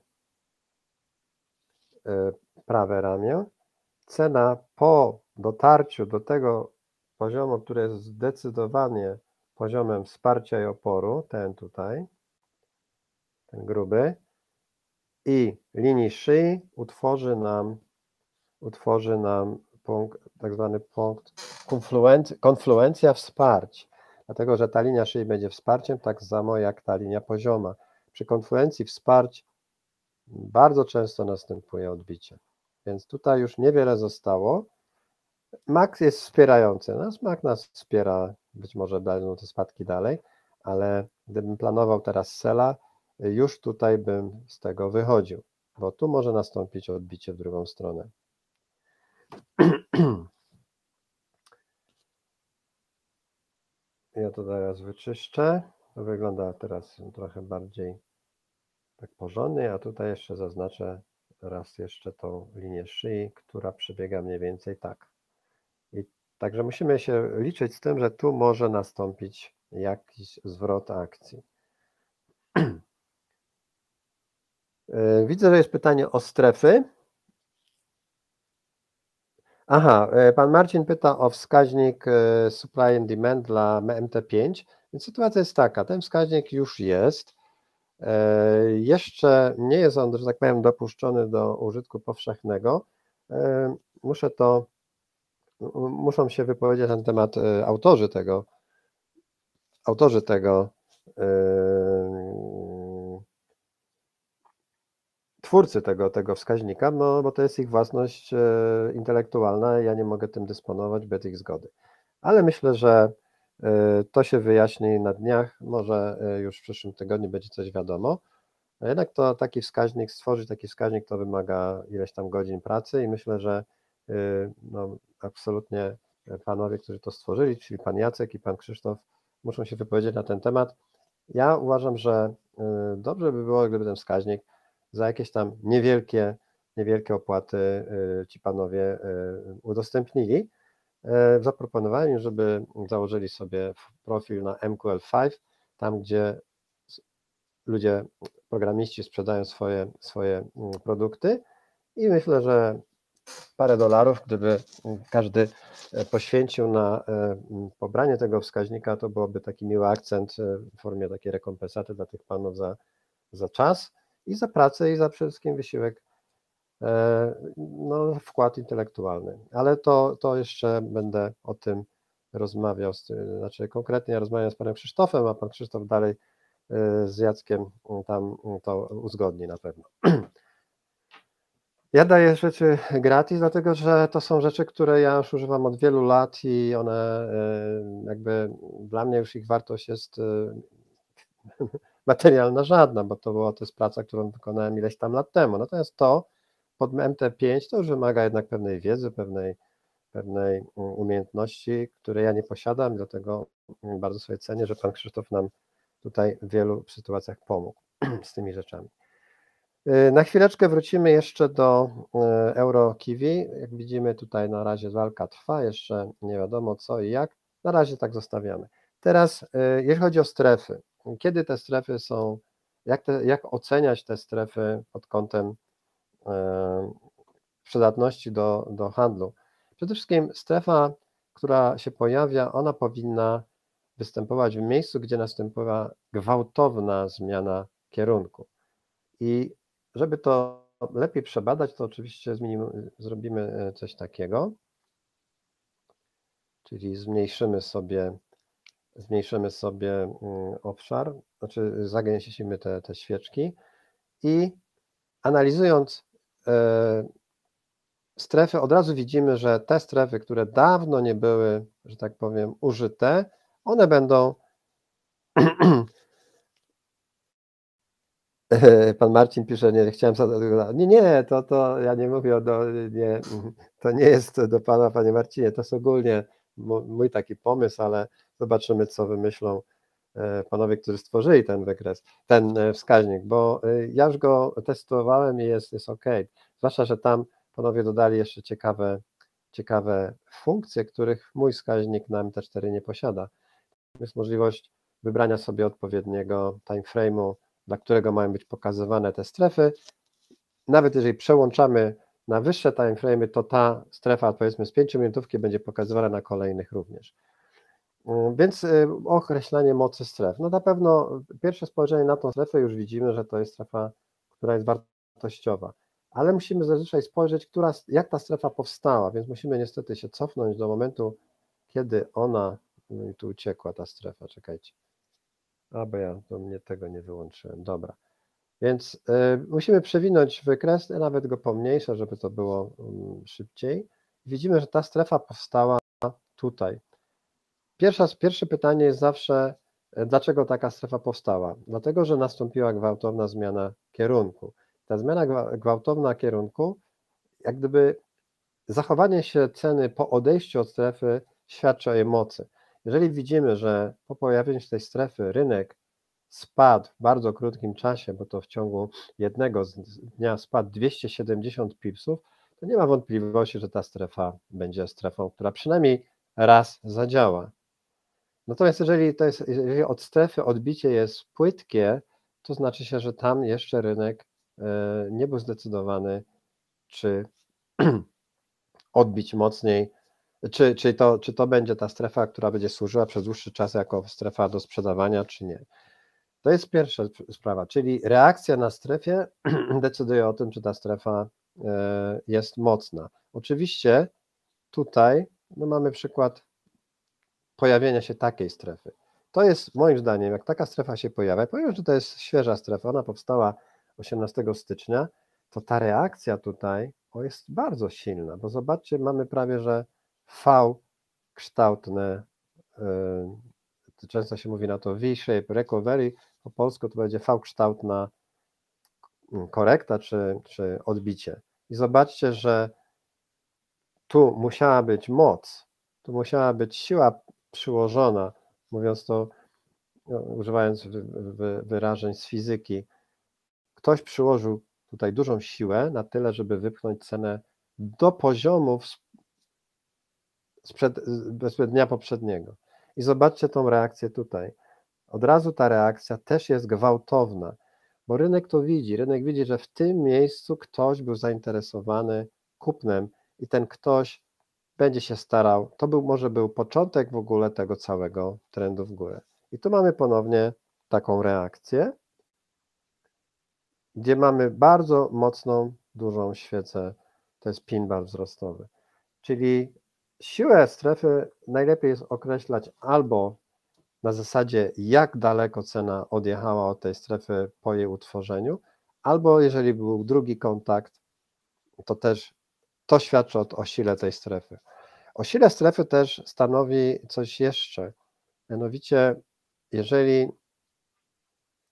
e, prawe ramię. Cena po dotarciu do tego poziomu, który jest zdecydowanie poziomem wsparcia i oporu, ten tutaj, ten gruby, i linii szyi utworzy nam, utworzy nam punkt, tak zwany punkt konfluencja, wsparć, dlatego że ta linia szyi będzie wsparciem tak samo jak ta linia pozioma. Przy konfluencji wsparć bardzo często następuje odbicie, więc tutaj już niewiele zostało. Max jest wspierający nas, Max nas wspiera, być może będą te spadki dalej, ale gdybym planował teraz sela, już tutaj bym z tego wychodził, bo tu może nastąpić odbicie w drugą stronę. To teraz wyczyszczę. To wygląda teraz trochę bardziej tak porządnie, a tutaj jeszcze zaznaczę raz jeszcze tą linię szyi, która przebiega mniej więcej tak. I także musimy się liczyć z tym, że tu może nastąpić jakiś zwrot akcji. E, widzę, że jest pytanie o strefy. Aha, e, pan Marcin pyta o wskaźnik e, supply and demand dla MT5. Więc sytuacja jest taka, ten wskaźnik już jest. Jeszcze nie jest on, że tak powiem, dopuszczony do użytku powszechnego. Muszę to, muszą się wypowiedzieć na temat autorzy tego, autorzy tego twórcy tego, tego wskaźnika, no, bo to jest ich własność e, intelektualna, ja nie mogę tym dysponować bez ich zgody. Ale myślę, że e, to się wyjaśni na dniach, może e, już w przyszłym tygodniu będzie coś wiadomo. A jednak to taki wskaźnik, stworzyć taki wskaźnik to wymaga ileś tam godzin pracy i myślę, że no, absolutnie panowie, którzy to stworzyli, czyli pan Jacek i pan Krzysztof, muszą się wypowiedzieć na ten temat. Ja uważam, że dobrze by było, gdyby ten wskaźnik za jakieś tam niewielkie, niewielkie opłaty y, ci panowie y, udostępnili. Y, zaproponowałem im, żeby założyli sobie profil na MQL5, tam gdzie ludzie, programiści sprzedają swoje, swoje mm, produkty i myślę, że parę dolarów, gdyby każdy poświęcił na pobranie tego wskaźnika, to byłoby taki miły akcent w formie takiej rekompensaty dla tych panów za, za czas i za pracę, i za przede wszystkim wysiłek, e, no, wkład intelektualny. Ale to, to jeszcze będę o tym rozmawiał, z, znaczy konkretnie rozmawiam z panem Krzysztofem, a pan Krzysztof dalej e, z Jackiem tam to uzgodni na pewno. Ja daję rzeczy gratis, dlatego że to są rzeczy, które ja już używam od wielu lat i one e, jakby dla mnie już ich wartość jest materialna żadna, bo to była to jest praca, którą wykonałem ileś tam lat temu. Natomiast to pod MT5 to już wymaga jednak pewnej wiedzy, pewnej, pewnej mm, umiejętności, które ja nie posiadam, dlatego bardzo sobie cenię, że pan Krzysztof nam tutaj w wielu sytuacjach pomógł z tymi rzeczami. Y, na chwileczkę wrócimy jeszcze do y, EuroKiwi. Jak widzimy tutaj na razie walka trwa, jeszcze nie wiadomo co i jak. Na razie tak zostawiamy. Teraz, y, jeśli chodzi o strefy, kiedy te strefy są, jak, te, jak oceniać te strefy pod kątem e, przydatności do, do handlu. Przede wszystkim strefa, która się pojawia, ona powinna występować w miejscu, gdzie następuje gwałtowna zmiana kierunku. I żeby to lepiej przebadać, to oczywiście zrobimy e, coś takiego, czyli zmniejszymy sobie zmniejszymy sobie mm, obszar, znaczy zagęścimy te, te świeczki i analizując e, strefy, od razu widzimy, że te strefy, które dawno nie były, że tak powiem, użyte, one będą Pan Marcin pisze, nie chciałem. Nie, nie, to, to ja nie mówię do. Nie, to nie jest do pana, panie Marcinie. To jest ogólnie mój taki pomysł, ale zobaczymy, co wymyślą e, panowie, którzy stworzyli ten wykres, ten e, wskaźnik, bo e, ja już go testowałem i jest, jest ok. Zwłaszcza, że tam panowie dodali jeszcze ciekawe, ciekawe funkcje, których mój wskaźnik na MT4 nie posiada. Jest możliwość wybrania sobie odpowiedniego timeframe'u, dla którego mają być pokazywane te strefy. Nawet jeżeli przełączamy na wyższe timeframe'y, to ta strefa powiedzmy z 5 minutówki będzie pokazywana na kolejnych również. Mm, więc y, określanie mocy stref. No na pewno pierwsze spojrzenie na tą strefę już widzimy, że to jest strefa, która jest wartościowa, ale musimy zazwyczaj spojrzeć, która, jak ta strefa powstała, więc musimy niestety się cofnąć do momentu, kiedy ona, no i tu uciekła ta strefa, czekajcie, a bo ja to mnie tego nie wyłączyłem, dobra. Więc y, musimy przewinąć wykres, nawet go pomniejszę, żeby to było um, szybciej. Widzimy, że ta strefa powstała tutaj. Pierwsza, pierwsze pytanie jest zawsze, e, dlaczego taka strefa powstała? Dlatego, że nastąpiła gwałtowna zmiana kierunku. Ta zmiana gwałtowna kierunku, jak gdyby zachowanie się ceny po odejściu od strefy świadczy o jej mocy. Jeżeli widzimy, że po pojawieniu się tej strefy rynek spadł w bardzo krótkim czasie, bo to w ciągu jednego dnia spadł 270 pipsów, to nie ma wątpliwości, że ta strefa będzie strefą, która przynajmniej raz zadziała. Natomiast jeżeli to jest, jeżeli od strefy odbicie jest płytkie, to znaczy się, że tam jeszcze rynek e, nie był zdecydowany, czy odbić mocniej, czy, czy, to, czy to będzie ta strefa, która będzie służyła przez dłuższy czas jako strefa do sprzedawania, czy nie. To jest pierwsza sprawa, czyli reakcja na strefie decyduje o tym, czy ta strefa e, jest mocna. Oczywiście tutaj no mamy przykład pojawienia się takiej strefy. To jest moim zdaniem, jak taka strefa się pojawia, powiem, że to jest świeża strefa, ona powstała 18 stycznia, to ta reakcja tutaj o, jest bardzo silna, bo zobaczcie, mamy prawie, że V kształtne, yy, często się mówi na to V-shape recovery, po polsku to będzie V-kształtna mm, korekta czy, czy odbicie. I zobaczcie, że tu musiała być moc, tu musiała być siła przyłożona, mówiąc to, no, używając wyrażeń z fizyki, ktoś przyłożył tutaj dużą siłę na tyle, żeby wypchnąć cenę do poziomów sprzed, sprzed dnia poprzedniego. I zobaczcie tą reakcję tutaj. Od razu ta reakcja też jest gwałtowna, bo rynek to widzi. Rynek widzi, że w tym miejscu ktoś był zainteresowany kupnem i ten ktoś będzie się starał. To był może był początek w ogóle tego całego trendu w górę. I tu mamy ponownie taką reakcję, gdzie mamy bardzo mocną, dużą świecę, to jest pin bar wzrostowy. Czyli siłę strefy najlepiej jest określać albo na zasadzie, jak daleko cena odjechała od tej strefy po jej utworzeniu, albo jeżeli był drugi kontakt, to też to świadczy o, o sile tej strefy. O sile strefy też stanowi coś jeszcze. Mianowicie, jeżeli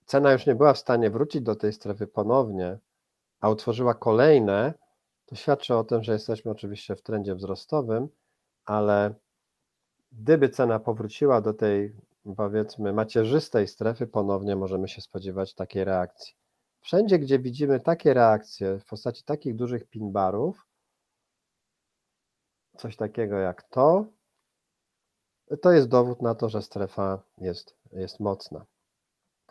cena już nie była w stanie wrócić do tej strefy ponownie, a utworzyła kolejne, to świadczy o tym, że jesteśmy oczywiście w trendzie wzrostowym, ale gdyby cena powróciła do tej, powiedzmy, macierzystej strefy, ponownie możemy się spodziewać takiej reakcji. Wszędzie, gdzie widzimy takie reakcje w postaci takich dużych pin barów, coś takiego jak to, to jest dowód na to, że strefa jest, jest mocna.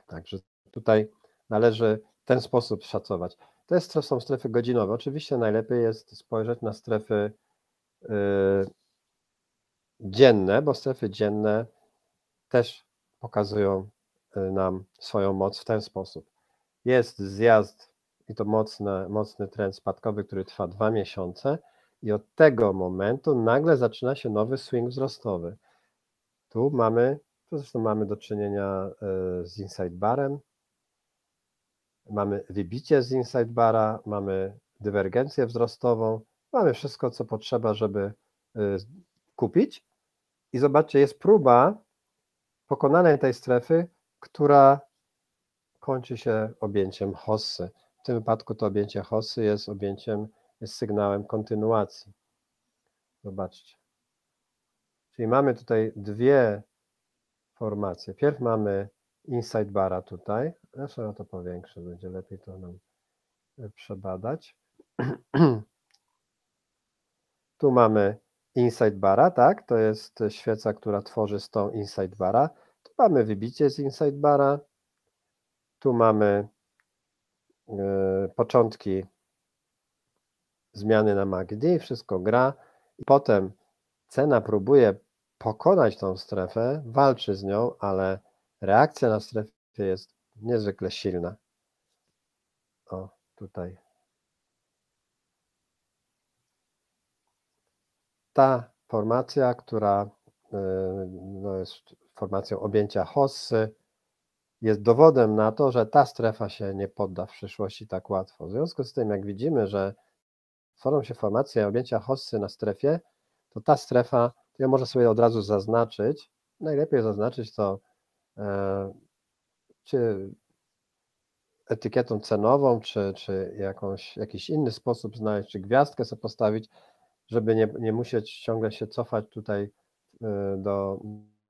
Także tutaj należy w ten sposób szacować. Jest, są strefy godzinowe. Oczywiście najlepiej jest spojrzeć na strefy yy, dzienne, bo strefy dzienne też pokazują yy, nam swoją moc w ten sposób. Jest zjazd i to mocny, mocny trend spadkowy, który trwa dwa miesiące i od tego momentu nagle zaczyna się nowy swing wzrostowy. Tu mamy, tu zresztą mamy do czynienia e, z inside barem, mamy wybicie z inside bara, mamy dywergencję wzrostową, mamy wszystko, co potrzeba, żeby e, kupić. I zobaczcie, jest próba pokonania tej strefy, która kończy się objęciem hossy. W tym wypadku to objęcie hossy jest objęciem, jest sygnałem kontynuacji. Zobaczcie. Czyli mamy tutaj dwie formacje. Pierw mamy inside bara tutaj. Zresztą ja to powiększę, będzie lepiej to nam e, przebadać. Tu mamy inside bara, tak? To jest świeca, która tworzy z tą inside bara. Tu mamy wybicie z inside bara. Tu mamy y, początki zmiany na MACD, wszystko gra. I potem cena próbuje pokonać tą strefę, walczy z nią, ale reakcja na strefę jest niezwykle silna. O, tutaj. Ta formacja, która y, no jest formacją objęcia hossy, jest dowodem na to, że ta strefa się nie podda w przyszłości tak łatwo. W związku z tym, jak widzimy, że tworzą się formacje objęcia hossy na strefie, to ta strefa, to ja może sobie od razu zaznaczyć, najlepiej zaznaczyć to e, czy etykietą cenową, czy, czy jakąś, jakiś inny sposób znaleźć, czy gwiazdkę sobie postawić, żeby nie, nie musieć ciągle się cofać tutaj e, do,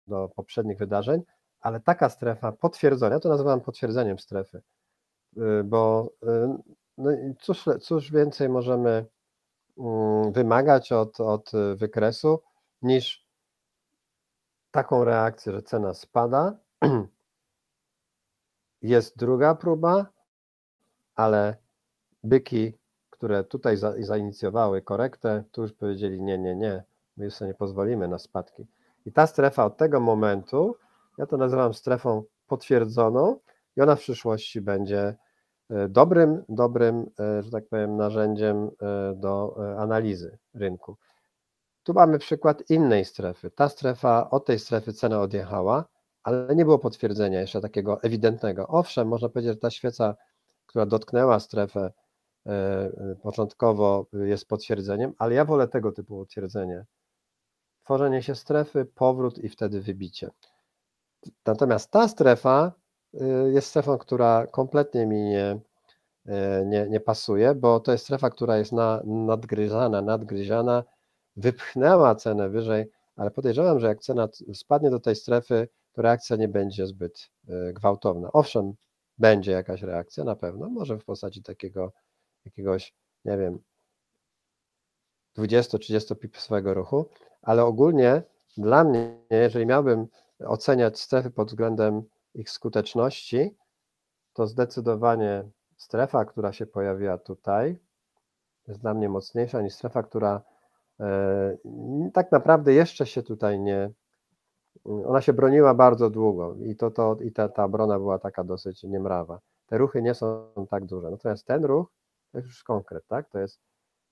do poprzednich wydarzeń, ale taka strefa potwierdzenia, to nazywam potwierdzeniem strefy, e, bo no cóż, cóż więcej możemy wymagać od, od wykresu niż taką reakcję, że cena spada, jest druga próba, ale byki, które tutaj za, zainicjowały korektę, tu już powiedzieli nie, nie, nie, my już sobie nie pozwolimy na spadki. I ta strefa od tego momentu, ja to nazywam strefą potwierdzoną i ona w przyszłości będzie dobrym, dobrym, e, że tak powiem, narzędziem e, do analizy rynku. Tu mamy przykład innej strefy. Ta strefa, od tej strefy cena odjechała, ale nie było potwierdzenia jeszcze takiego ewidentnego. Owszem, można powiedzieć, że ta świeca, która dotknęła strefę e, e, początkowo jest potwierdzeniem, ale ja wolę tego typu potwierdzenie. Tworzenie się strefy, powrót i wtedy wybicie. Natomiast ta strefa e, jest strefą, która kompletnie mi nie, nie, nie pasuje, bo to jest strefa, która jest na, nadgryzana, nadgryziana, wypchnęła cenę wyżej, ale podejrzewam, że jak cena spadnie do tej strefy, to reakcja nie będzie zbyt e, gwałtowna. Owszem, będzie jakaś reakcja na pewno, może w postaci takiego jakiegoś, nie wiem, 20-30 pipsowego ruchu, ale ogólnie dla mnie, jeżeli miałbym oceniać strefy pod względem ich skuteczności, to zdecydowanie strefa, która się pojawiła tutaj, jest dla mnie mocniejsza niż strefa, która e, tak naprawdę jeszcze się tutaj nie, ona się broniła bardzo długo i, to, to, i ta, ta obrona była taka dosyć niemrawa. Te ruchy nie są tak duże. Natomiast ten ruch to jest już konkret, tak? To jest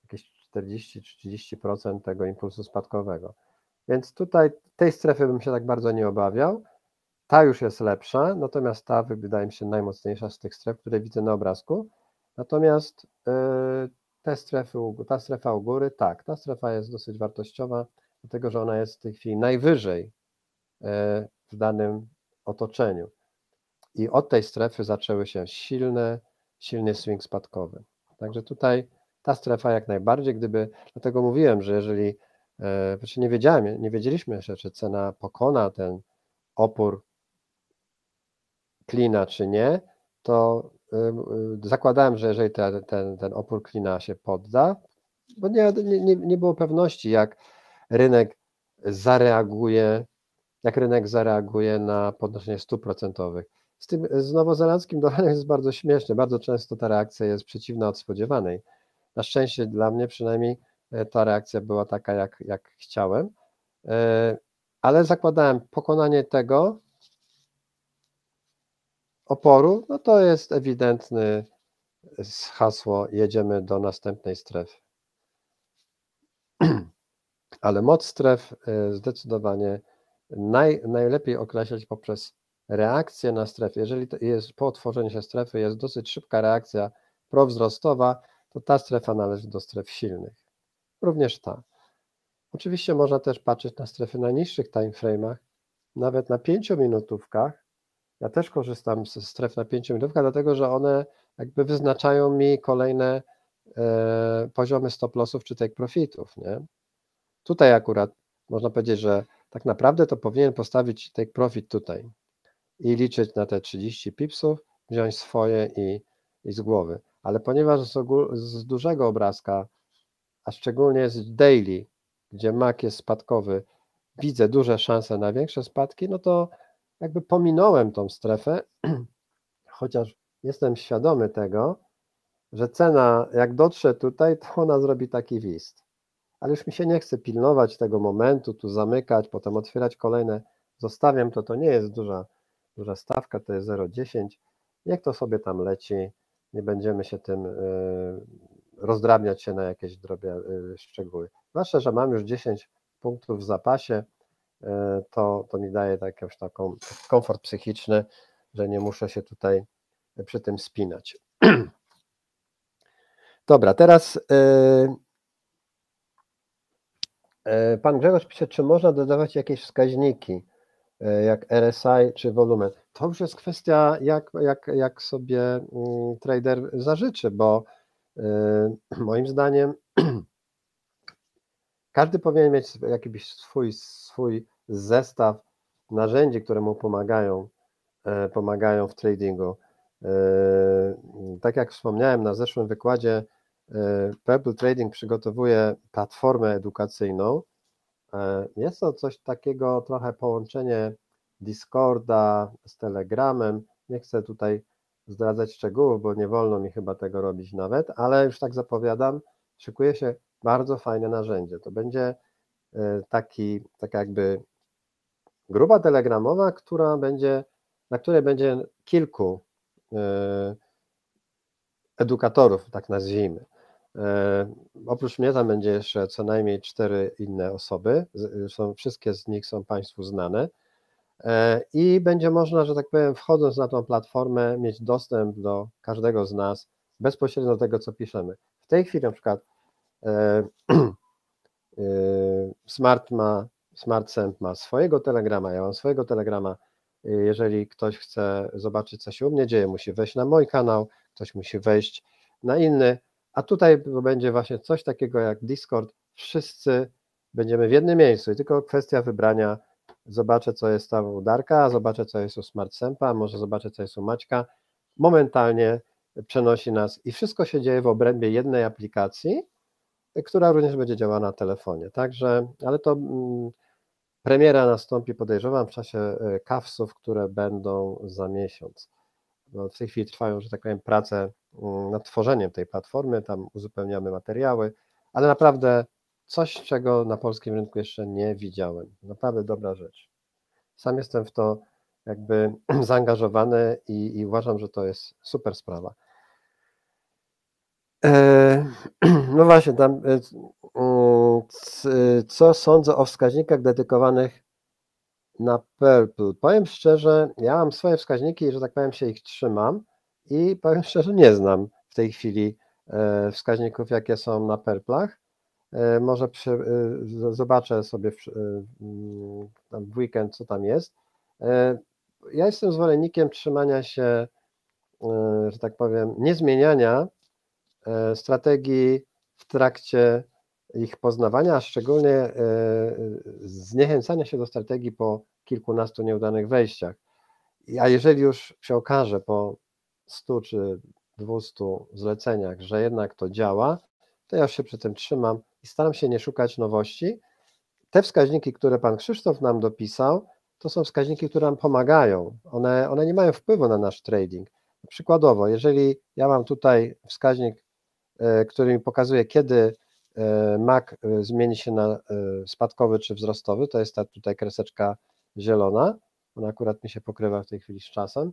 jakieś 40-30% tego impulsu spadkowego. Więc tutaj tej strefy bym się tak bardzo nie obawiał. Ta już jest lepsza, natomiast ta wydaje mi się najmocniejsza z tych stref, które widzę na obrazku. Natomiast yy, te strefy, ta strefa u góry, tak, ta strefa jest dosyć wartościowa, dlatego że ona jest w tej chwili najwyżej E, w danym otoczeniu. I od tej strefy zaczęły się silne, silny swing spadkowy. Także tutaj ta strefa jak najbardziej, gdyby, dlatego mówiłem, że jeżeli, e, znaczy nie wiedziałem, nie wiedzieliśmy jeszcze, czy cena pokona ten opór klina, czy nie, to e, zakładałem, że jeżeli ten, ten, ten opór klina się podda, bo nie, nie, nie było pewności, jak rynek zareaguje jak rynek zareaguje na podnoszenie stóp procentowych. Z tym z nowozelandzkim dolarem jest bardzo śmieszne. Bardzo często ta reakcja jest przeciwna od spodziewanej. Na szczęście dla mnie przynajmniej e, ta reakcja była taka, jak, jak chciałem, e, ale zakładałem pokonanie tego oporu, no to jest ewidentny hasło, jedziemy do następnej strefy. Ale moc stref e, zdecydowanie naj, najlepiej określać poprzez reakcję na strefę. Jeżeli jest po otworzeniu się strefy jest dosyć szybka reakcja prowzrostowa, to ta strefa należy do stref silnych. Również ta. Oczywiście można też patrzeć na strefy na niższych timeframe'ach, nawet na 5 minutówkach Ja też korzystam z stref na 5 minutówka, dlatego że one jakby wyznaczają mi kolejne e, poziomy stop lossów czy take profitów, nie? Tutaj akurat można powiedzieć, że tak naprawdę to powinien postawić take profit tutaj i liczyć na te 30 pipsów, wziąć swoje i, i z głowy. Ale ponieważ z, z dużego obrazka, a szczególnie z daily, gdzie mak jest spadkowy, widzę duże szanse na większe spadki, no to jakby pominąłem tą strefę, chociaż jestem świadomy tego, że cena, jak dotrze tutaj, to ona zrobi taki wist. Ale już mi się nie chce pilnować tego momentu, tu zamykać, potem otwierać kolejne. Zostawiam to, to nie jest duża, duża stawka, to jest 0,10. Niech to sobie tam leci, nie będziemy się tym y, rozdrabniać się na jakieś drobie y, szczegóły. Zwłaszcza, że mam już 10 punktów w zapasie, to, to mi daje jakąś taką komfort psychiczny, że nie muszę się tutaj przy tym spinać. Dobra, teraz pan Grzegorz pisze, czy można dodawać jakieś wskaźniki, jak RSI czy wolumen. To już jest kwestia, jak, jak, jak sobie mm, trader zażyczy, bo moim zdaniem każdy powinien mieć jakiś swój, swój zestaw narzędzi, które mu pomagają, e, pomagają w tradingu. E, tak jak wspomniałem na zeszłym wykładzie, e, Purple Trading przygotowuje platformę edukacyjną. Jest to coś takiego, trochę połączenie Discorda z Telegramem. Nie chcę tutaj zdradzać szczegółów, bo nie wolno mi chyba tego robić nawet, ale już tak zapowiadam, szykuje się bardzo fajne narzędzie. To będzie e, taki, tak jakby grupa telegramowa, która będzie, na której będzie kilku e, edukatorów, tak nazwijmy. E, oprócz mnie tam będzie jeszcze co najmniej cztery inne osoby. Są, wszystkie z nich są Państwu znane. I będzie można, że tak powiem, wchodząc na tą platformę, mieć dostęp do każdego z nas bezpośrednio do tego, co piszemy. W tej chwili na przykład E, e, Smart ma, SmartSend ma swojego telegrama, ja mam swojego telegrama. E, jeżeli ktoś chce zobaczyć, co się u mnie dzieje, musi wejść na mój kanał, ktoś musi wejść na inny, a tutaj będzie właśnie coś takiego jak Discord. Wszyscy będziemy w jednym miejscu i tylko kwestia wybrania. Zobaczę, co jest tam u Darka, zobaczę, co jest u SmartSempa, może zobaczę, co jest u Maćka. Momentalnie przenosi nas i wszystko się dzieje w obrębie jednej aplikacji, która również będzie działała na telefonie. Także, ale to mm, premiera nastąpi, podejrzewam, w czasie e, kawsów, które będą za miesiąc. Bo w tej chwili trwają, że tak powiem, prace mm, nad tworzeniem tej platformy, tam uzupełniamy materiały, ale naprawdę coś, czego na polskim rynku jeszcze nie widziałem. Naprawdę dobra rzecz. Sam jestem w to jakby zaangażowany i, i uważam, że to jest super sprawa. E, no właśnie, tam, e, co sądzę o wskaźnikach dedykowanych na Purple? Powiem szczerze, ja mam swoje wskaźniki, że tak powiem się ich trzymam i powiem szczerze, nie znam w tej chwili e, wskaźników, jakie są na Purplach. Może przy, zobaczę sobie w, w weekend, co tam jest. Ja jestem zwolennikiem trzymania się, że tak powiem, niezmieniania strategii w trakcie ich poznawania, a szczególnie e, zniechęcania się do strategii po kilkunastu nieudanych wejściach. A jeżeli już się okaże po 100 czy 200 zleceniach, że jednak to działa, to ja się przy tym trzymam i staram się nie szukać nowości. Te wskaźniki, które pan Krzysztof nam dopisał, to są wskaźniki, które nam pomagają. One, one nie mają wpływu na nasz trading. Przykładowo, jeżeli ja mam tutaj wskaźnik E, który mi pokazuje, kiedy e, mak e, zmieni się na spadkowy czy wzrostowy, to jest ta tutaj kreseczka zielona, ona akurat mi się pokrywa w tej chwili z czasem,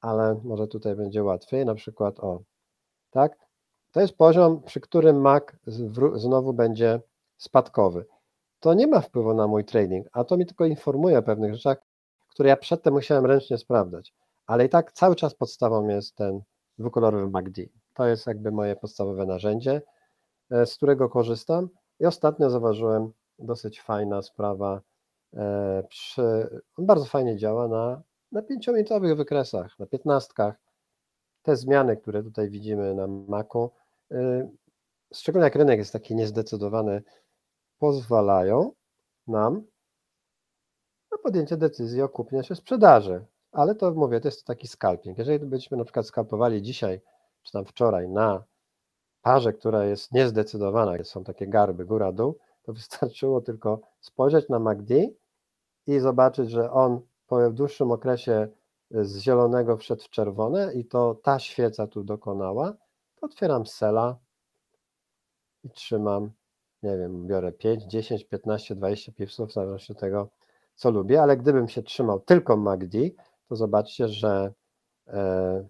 ale może tutaj będzie łatwiej, na przykład o, tak, to jest poziom, przy którym mak znowu będzie spadkowy. To nie ma wpływu na mój trading, a to mi tylko informuje o pewnych rzeczach, które ja przedtem musiałem ręcznie sprawdzać, ale i tak cały czas podstawą jest ten dwukolorowy MACD. To jest jakby moje podstawowe narzędzie, e, z którego korzystam. I ostatnio zauważyłem dosyć fajna sprawa. E, przy, on bardzo fajnie działa na na pięciominutowych wykresach, na piętnastkach, te zmiany, które tutaj widzimy na Macu, szczególnie jak rynek jest taki niezdecydowany, pozwalają nam na podjęcie decyzji o kupnie czy sprzedaży. Ale to mówię, to jest taki scalping. Jeżeli byśmy na przykład skalpowali dzisiaj, czy tam wczoraj na parze, która jest niezdecydowana, są takie garby góra-dół, to wystarczyło tylko spojrzeć na MACD i zobaczyć, że on po dłuższym okresie z zielonego wszedł w czerwone i to ta świeca tu dokonała, otwieram sela i trzymam, nie wiem, biorę 5, 10, 15, 20 pipsów, w zależności od tego, co lubię, ale gdybym się trzymał tylko MACD, to zobaczcie, że e,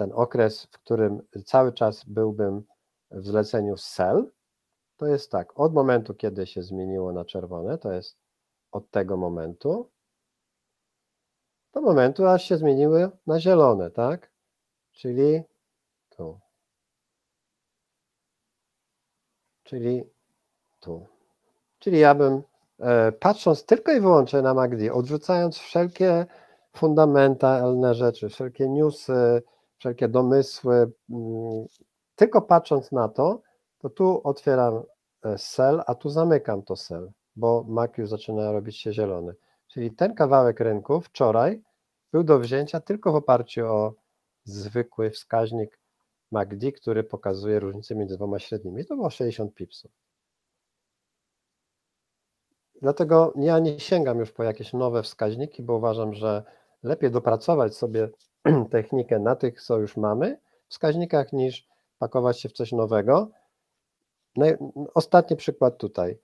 ten okres, w którym cały czas byłbym w zleceniu sell, to jest tak, od momentu, kiedy się zmieniło na czerwone, to jest od tego momentu, do momentu, aż się zmieniły na zielone, tak? Czyli tu. Czyli tu. Czyli ja bym, e, patrząc tylko i wyłącznie na MACD, odrzucając wszelkie fundamentalne rzeczy, wszelkie newsy, wszelkie domysły, mm, tylko patrząc na to, to tu otwieram e, sell, a tu zamykam to sell, bo MAC już zaczyna robić się zielony. Czyli ten kawałek rynku wczoraj był do wzięcia tylko w oparciu o zwykły wskaźnik MACD, który pokazuje różnicę między dwoma średnimi. To było 60 pipsów. Dlatego ja nie sięgam już po jakieś nowe wskaźniki, bo uważam, że lepiej dopracować sobie technikę na tych, co już mamy, wskaźnikach, niż pakować się w coś nowego. Ostatni przykład tutaj.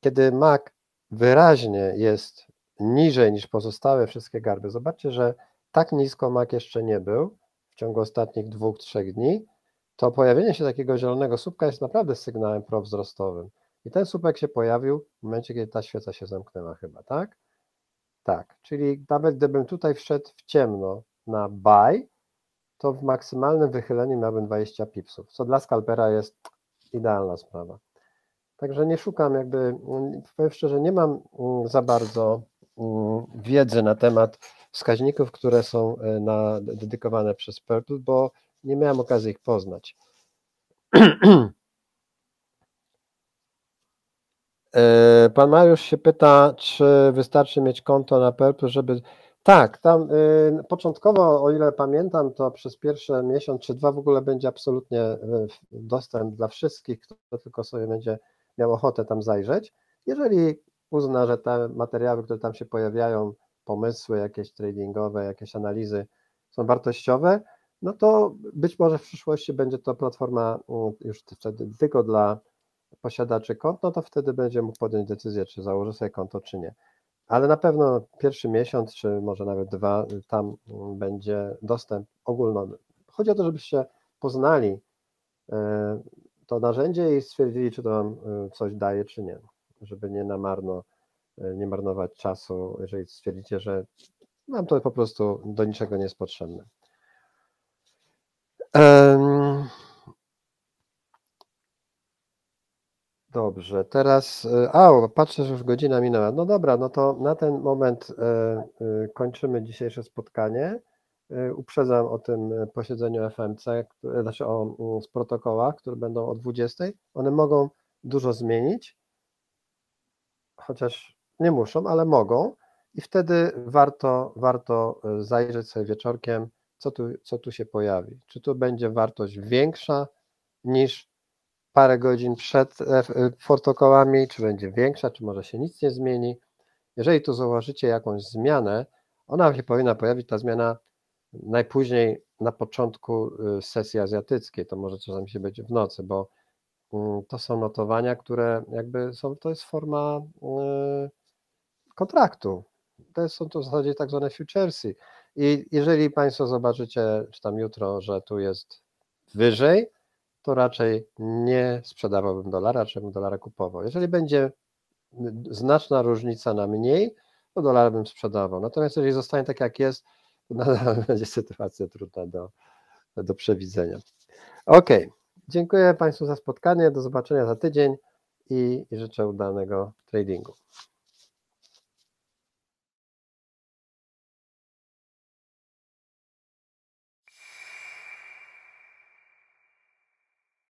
Kiedy Mac wyraźnie jest niżej niż pozostałe wszystkie garby, zobaczcie, że tak nisko Mac jeszcze nie był w ciągu ostatnich dwóch, trzech dni, to pojawienie się takiego zielonego słupka jest naprawdę sygnałem prowzrostowym. I ten słupek się pojawił w momencie, kiedy ta świeca się zamknęła chyba, tak? Tak, czyli nawet gdybym tutaj wszedł w ciemno na buy, to w maksymalnym wychyleniu miałbym 20 pipsów, co dla skalpera jest idealna sprawa. Także nie szukam jakby, powiem szczerze, nie mam mm, za bardzo mm, wiedzy na temat wskaźników, które są e, na, dedykowane przez Purple, bo nie miałem okazji ich poznać. E, pan Mariusz się pyta, czy wystarczy mieć konto na Purple, żeby tak, tam y, początkowo, o ile pamiętam, to przez pierwsze miesiąc czy dwa w ogóle będzie absolutnie y, dostęp dla wszystkich, kto tylko sobie będzie miał ochotę tam zajrzeć. Jeżeli uzna, że te materiały, które tam się pojawiają, pomysły jakieś tradingowe, jakieś analizy są wartościowe, no to być może w przyszłości będzie to platforma już wtedy tylko dla posiadaczy kont, no to wtedy będzie mógł podjąć decyzję, czy założy sobie konto, czy nie ale na pewno pierwszy miesiąc, czy może nawet dwa, tam będzie dostęp ogólny. Chodzi o to, żebyście poznali e, to narzędzie i stwierdzili, czy to wam e, coś daje, czy nie, żeby nie na marno, e, nie marnować czasu, jeżeli stwierdzicie, że nam to po prostu do niczego nie jest potrzebne. Dobrze, teraz, y, a patrzę, że już godzina minęła. No dobra, no to na ten moment y, y, kończymy dzisiejsze spotkanie. Uprzedzam o tym posiedzeniu FMC, znaczy o mm, z protokołach, które będą o 20. One mogą dużo zmienić, chociaż nie muszą, ale mogą i wtedy warto, warto zajrzeć sobie wieczorkiem, co tu, co tu się pojawi. Czy tu będzie wartość większa niż parę godzin przed e, e, protokołami, czy będzie większa, czy może się nic nie zmieni. Jeżeli tu zauważycie jakąś zmianę, ona się powinna pojawić, ta zmiana najpóźniej na początku y, sesji azjatyckiej, to może czasami się będzie w nocy, bo mm, to są notowania, które jakby są, to jest forma y, kontraktu. To są to w zasadzie tak zwane futuresy. I jeżeli Państwo zobaczycie, czy tam jutro, że tu jest wyżej, to raczej nie sprzedawałbym dolara, raczej bym dolara kupował. Jeżeli będzie znaczna różnica na mniej, to dolar bym sprzedawał. Natomiast jeżeli zostanie tak jak jest, to nadal będzie sytuacja trudna do, do przewidzenia. Ok, dziękuję Państwu za spotkanie, do zobaczenia za tydzień i, i życzę udanego tradingu.